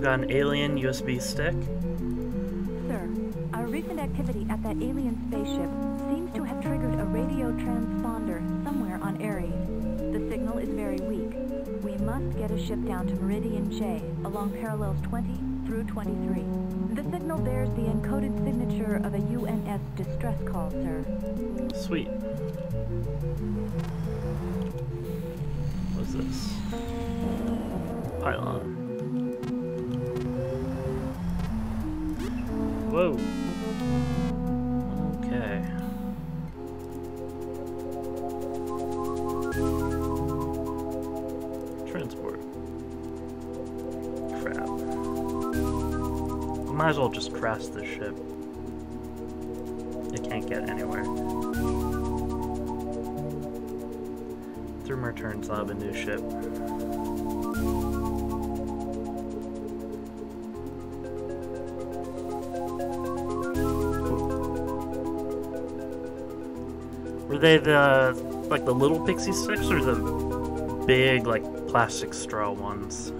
We got an alien USB stick. Sir, our recent activity at that alien spaceship seems to have triggered a radio transponder somewhere on Ares. The signal is very weak. We must get a ship down to Meridian J along parallels 20 through 23. The signal bears the encoded signature of a UNS distress call, sir. Sweet. What's this? Pylon. As well just crash this ship. It can't get anywhere. Through returns, I'll have a new ship. Were they the like the little pixie sticks or the big like plastic straw ones?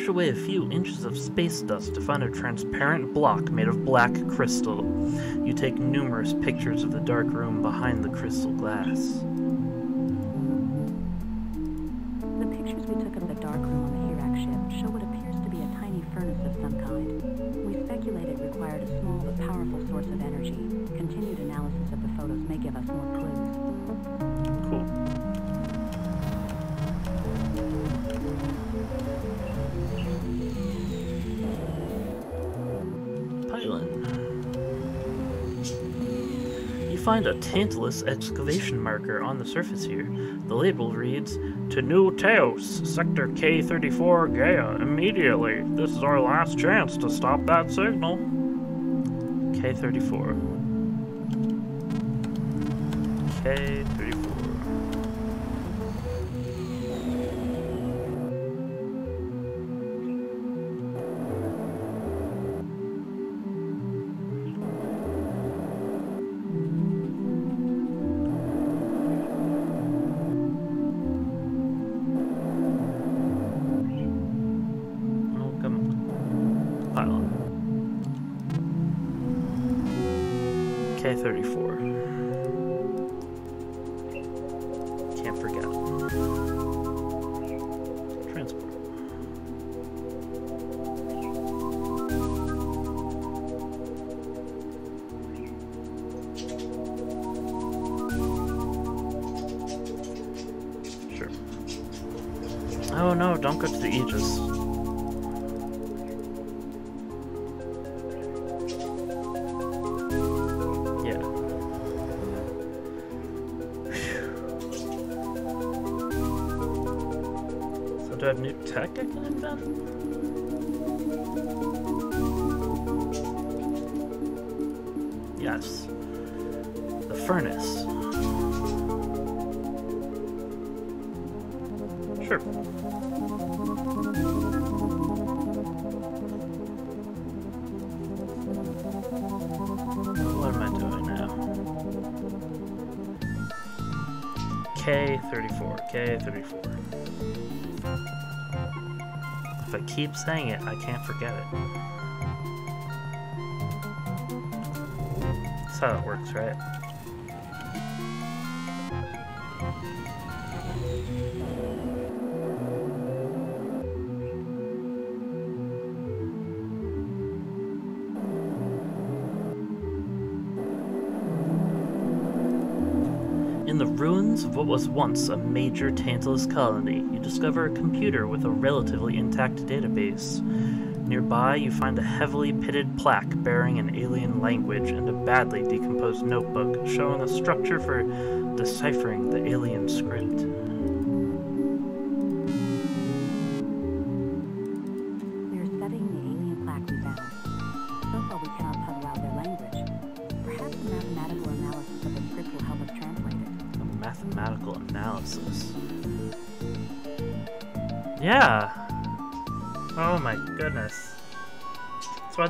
Brush away a few inches of space dust to find a transparent block made of black crystal. You take numerous pictures of the dark room behind the crystal glass. The pictures we took of the dark room on the H'riak ship show what appears to be a tiny furnace of some kind. We speculate it required a small but powerful source of energy. Continued analysis of the photos may give us more find a Tantalus excavation marker on the surface here. The label reads, To New Teos, Sector K34 Gaia, immediately. This is our last chance to stop that signal. K34. K34. Yes. The furnace. Sure. What am I doing now? K K34, K34. If I keep saying it, I can't forget it. That's how it works, right? What was once a major Tantalus colony, you discover a computer with a relatively intact database. Nearby, you find a heavily pitted plaque bearing an alien language and a badly decomposed notebook showing a structure for deciphering the alien script.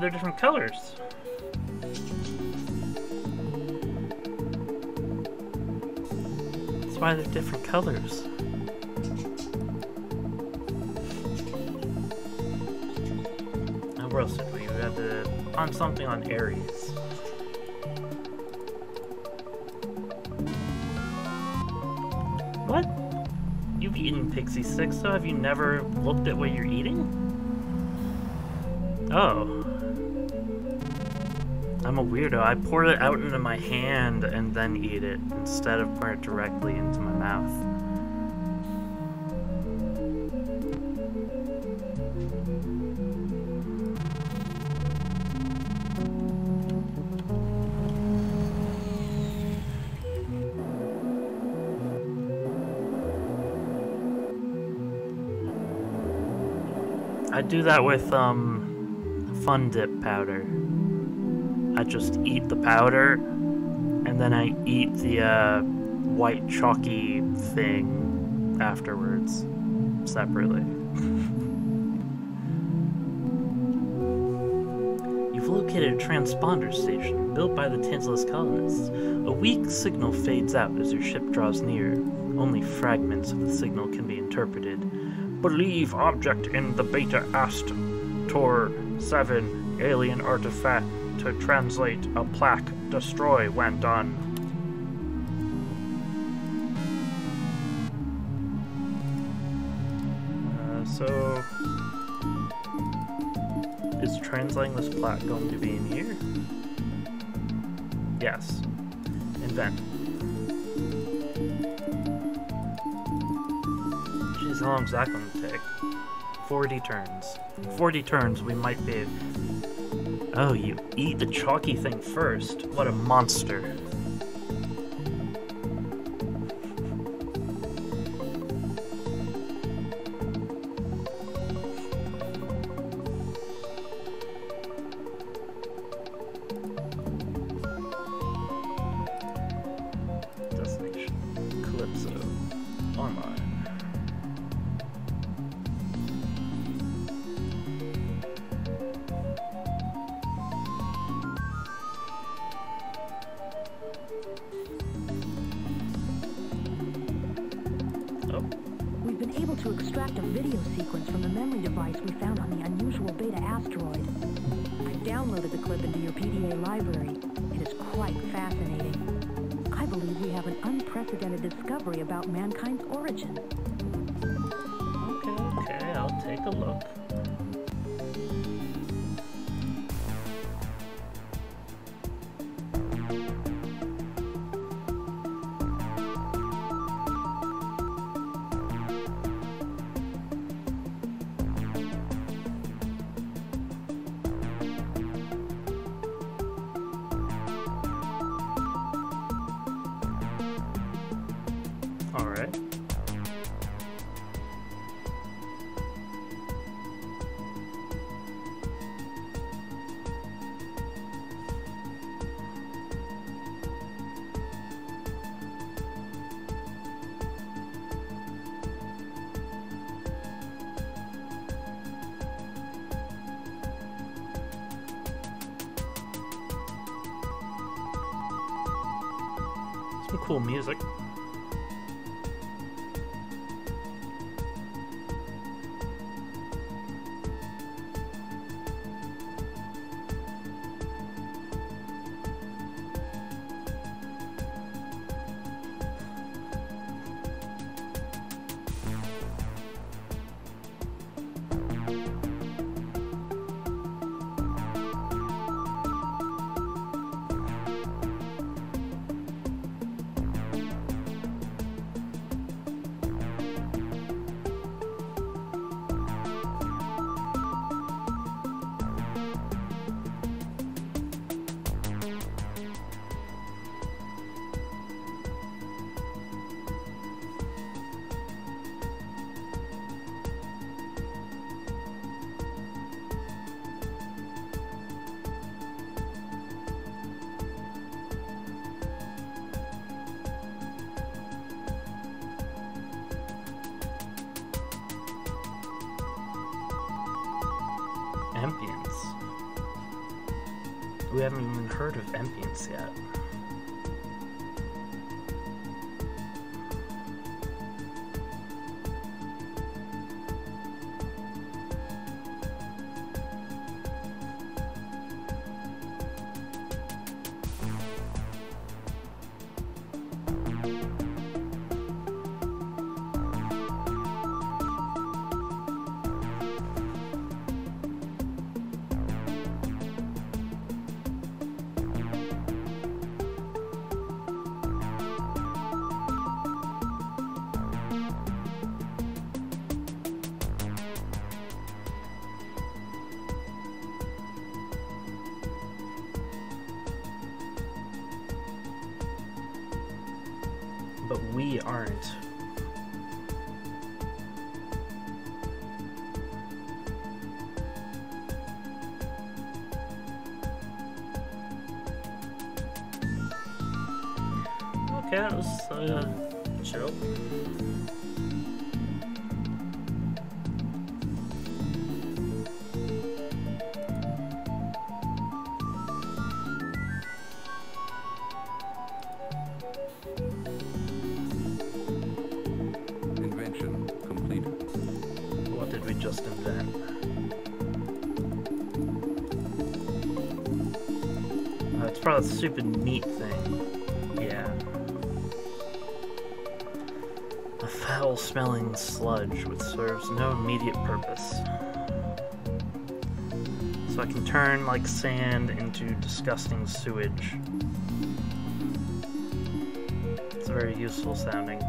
They're different colors. That's why they're different colors. Now, where else did we? We had to on something on Ares. What? You've eaten Pixie Sticks, so have you never looked at what you're eating? I pour it out into my hand and then eat it instead of pouring it directly into my mouth. I do that with um fun dip powder. Just eat the powder and then I eat the uh, white chalky thing afterwards separately. You've located a transponder station built by the Tantalus colonists. A weak signal fades out as your ship draws near. Only fragments of the signal can be interpreted. Believe object in the Beta Ast Tor 7 alien artifact to translate a plaque. Destroy when done. Uh, so. Is translating this plaque going to be in here? Yes. Invent. Jeez, how long is that going to take? 40 turns. 40 turns, we might be. Oh, you eat the chalky thing first. What a monster. we aren't. that stupid meat thing. Yeah. A foul-smelling sludge which serves no immediate purpose. So I can turn, like, sand into disgusting sewage. It's very useful sounding.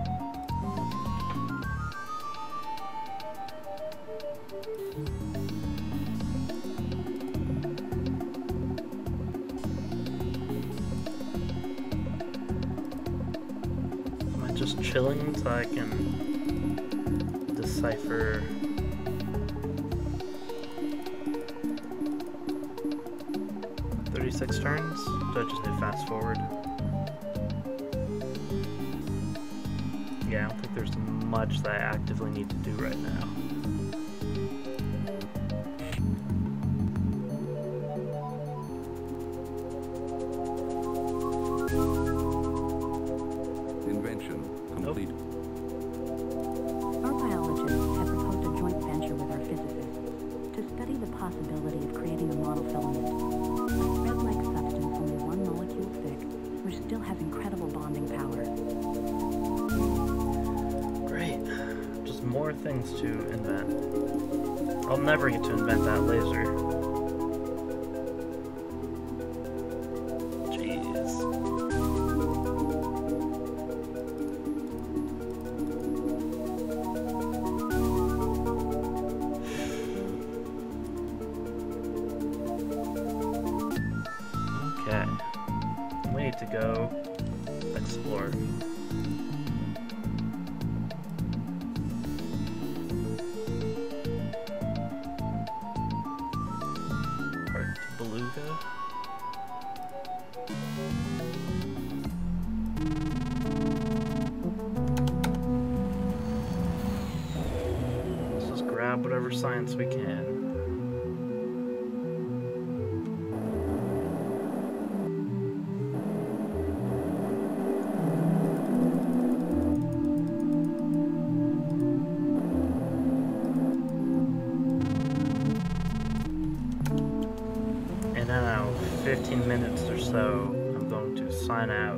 15 minutes or so, I'm going to sign out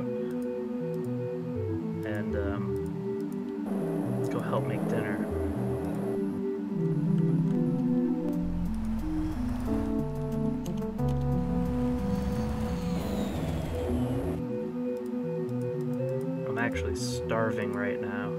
and um, go help make dinner. I'm actually starving right now.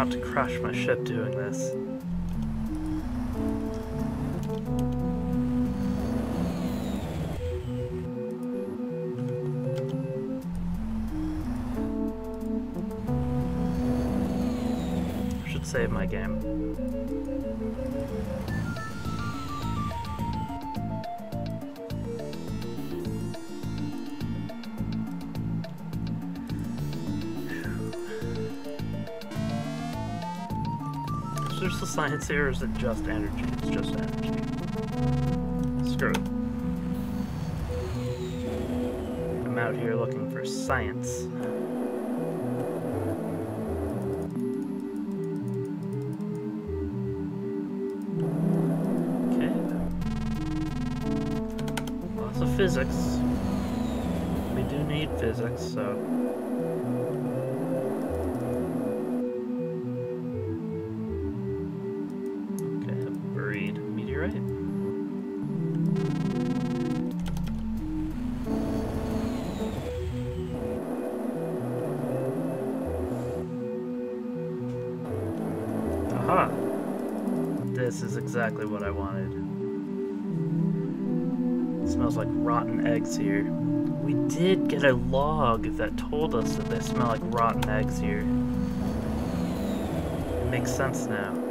not to crash my ship doing this. The science here is it just energy? It's just energy. Screw it. I'm out here looking for science. Is exactly what I wanted. It smells like rotten eggs here. We did get a log that told us that they smell like rotten eggs here. It makes sense now.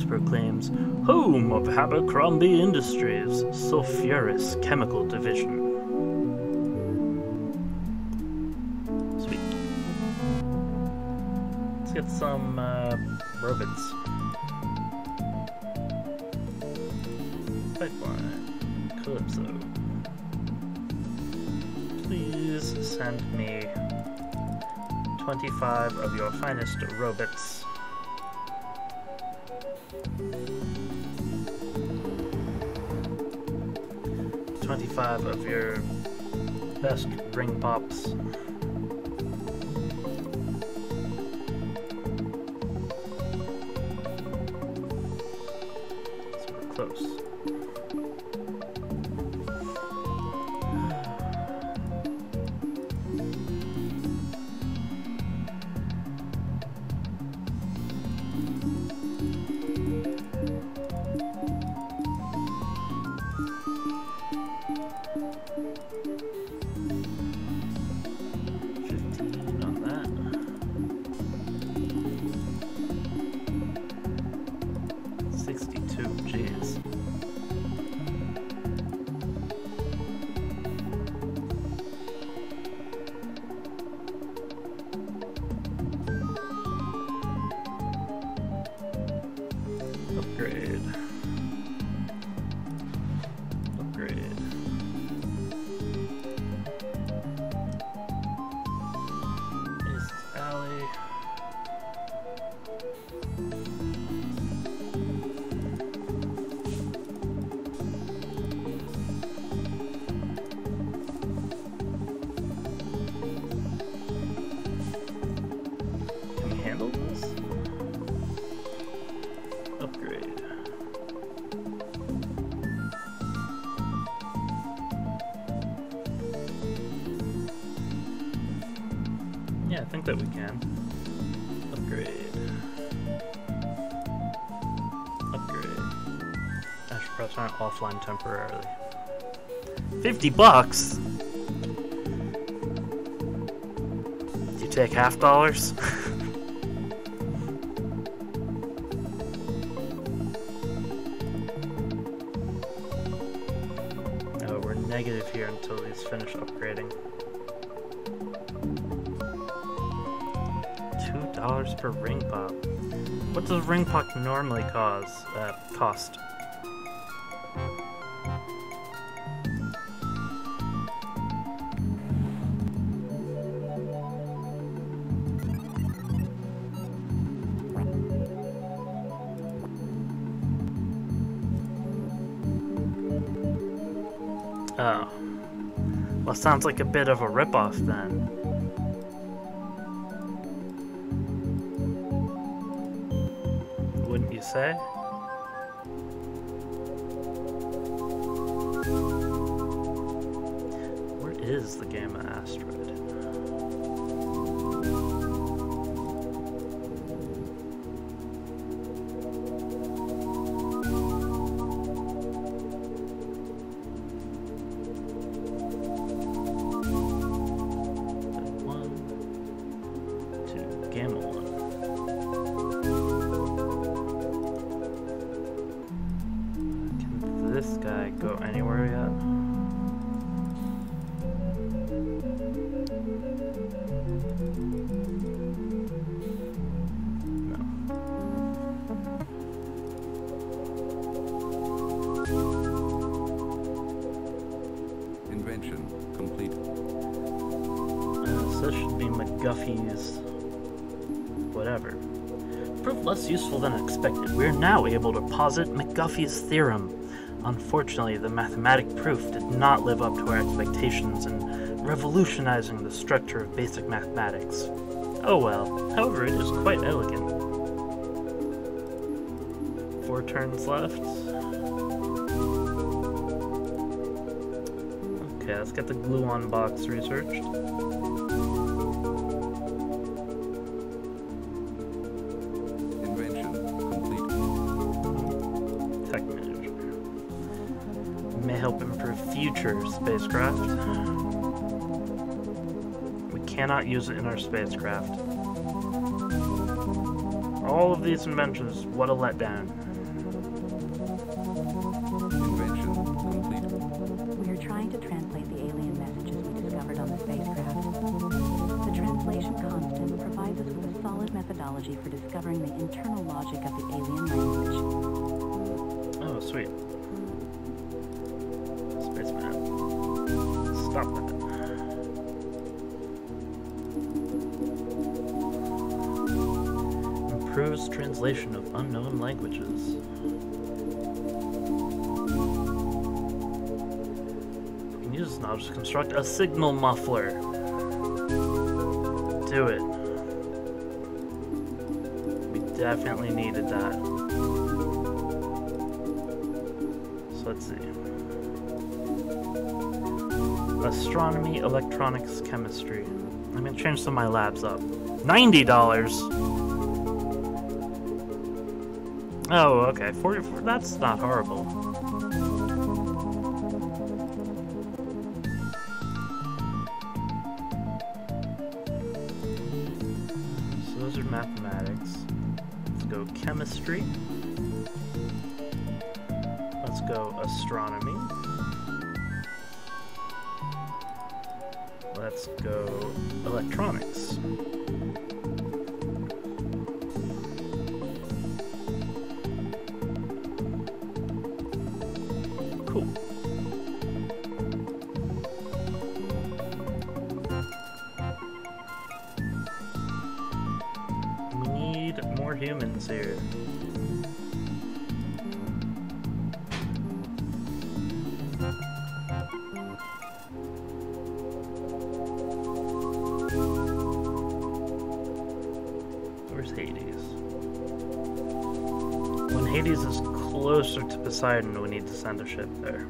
Proclaims, Home of Abercrombie Industries, Sulfurous Chemical Division. Sweet. Let's get some uh, robots. Pipeline. Calypso. Please send me 25 of your finest robots. Twenty-five of your best ring pops. Offline temporarily. 50 bucks? Do you take half dollars? no, we're negative here until he's finished upgrading. Two dollars per ring pop. What does ring pop normally cause? Uh, cost. Sounds like a bit of a ripoff then. Wouldn't you say? Gamma useful than expected. We're now able to posit McGuffey's theorem. Unfortunately, the mathematic proof did not live up to our expectations in revolutionizing the structure of basic mathematics. Oh well, however, it is quite elegant. Four turns left. Okay, let's get the gluon box researched. Future spacecraft. We cannot use it in our spacecraft. All of these inventions, what a letdown. translation of unknown languages. We can use this knowledge to construct a signal muffler. Do it. We definitely needed that. So let's see. Astronomy, electronics, chemistry. I'm gonna change some of my labs up. $90! Oh, okay. Forty-four. That's not horrible. Poseidon, we need to send a ship there.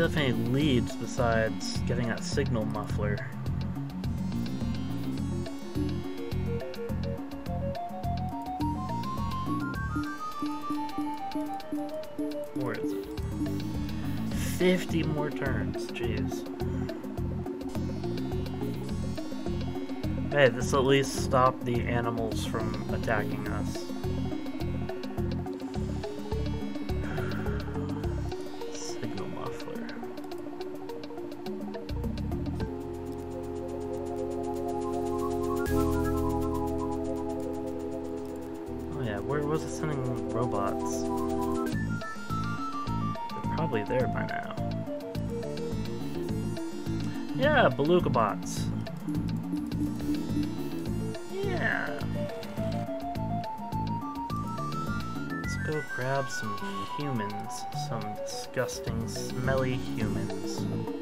Don't have any leads besides getting that signal muffler. Where is it? 50 more turns. Jeez. Hey, this at least stopped the animals from attacking us. Yeah. Let's go grab some humans. Some disgusting, smelly humans.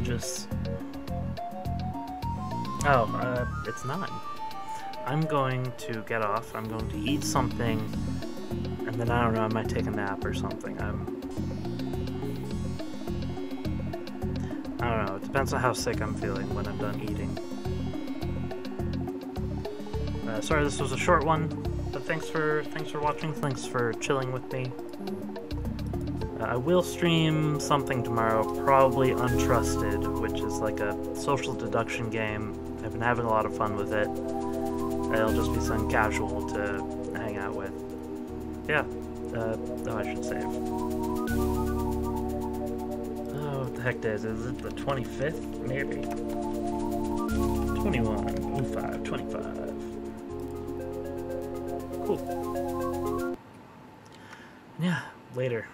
Aegis. Oh, uh, it's not. I'm going to get off. I'm going to eat something, and then I don't know. I might take a nap or something. I'm. I don't know. It depends on how sick I'm feeling when I'm done eating. Uh, sorry, this was a short one, but thanks for thanks for watching. Thanks for chilling with me. I will stream something tomorrow, probably Untrusted, which is like a social deduction game. I've been having a lot of fun with it. It'll just be some casual to hang out with. Yeah. Uh, oh, I should save. Oh, what the heck is? Is it the 25th? Maybe. 21, 05, 25. Cool. Yeah, later.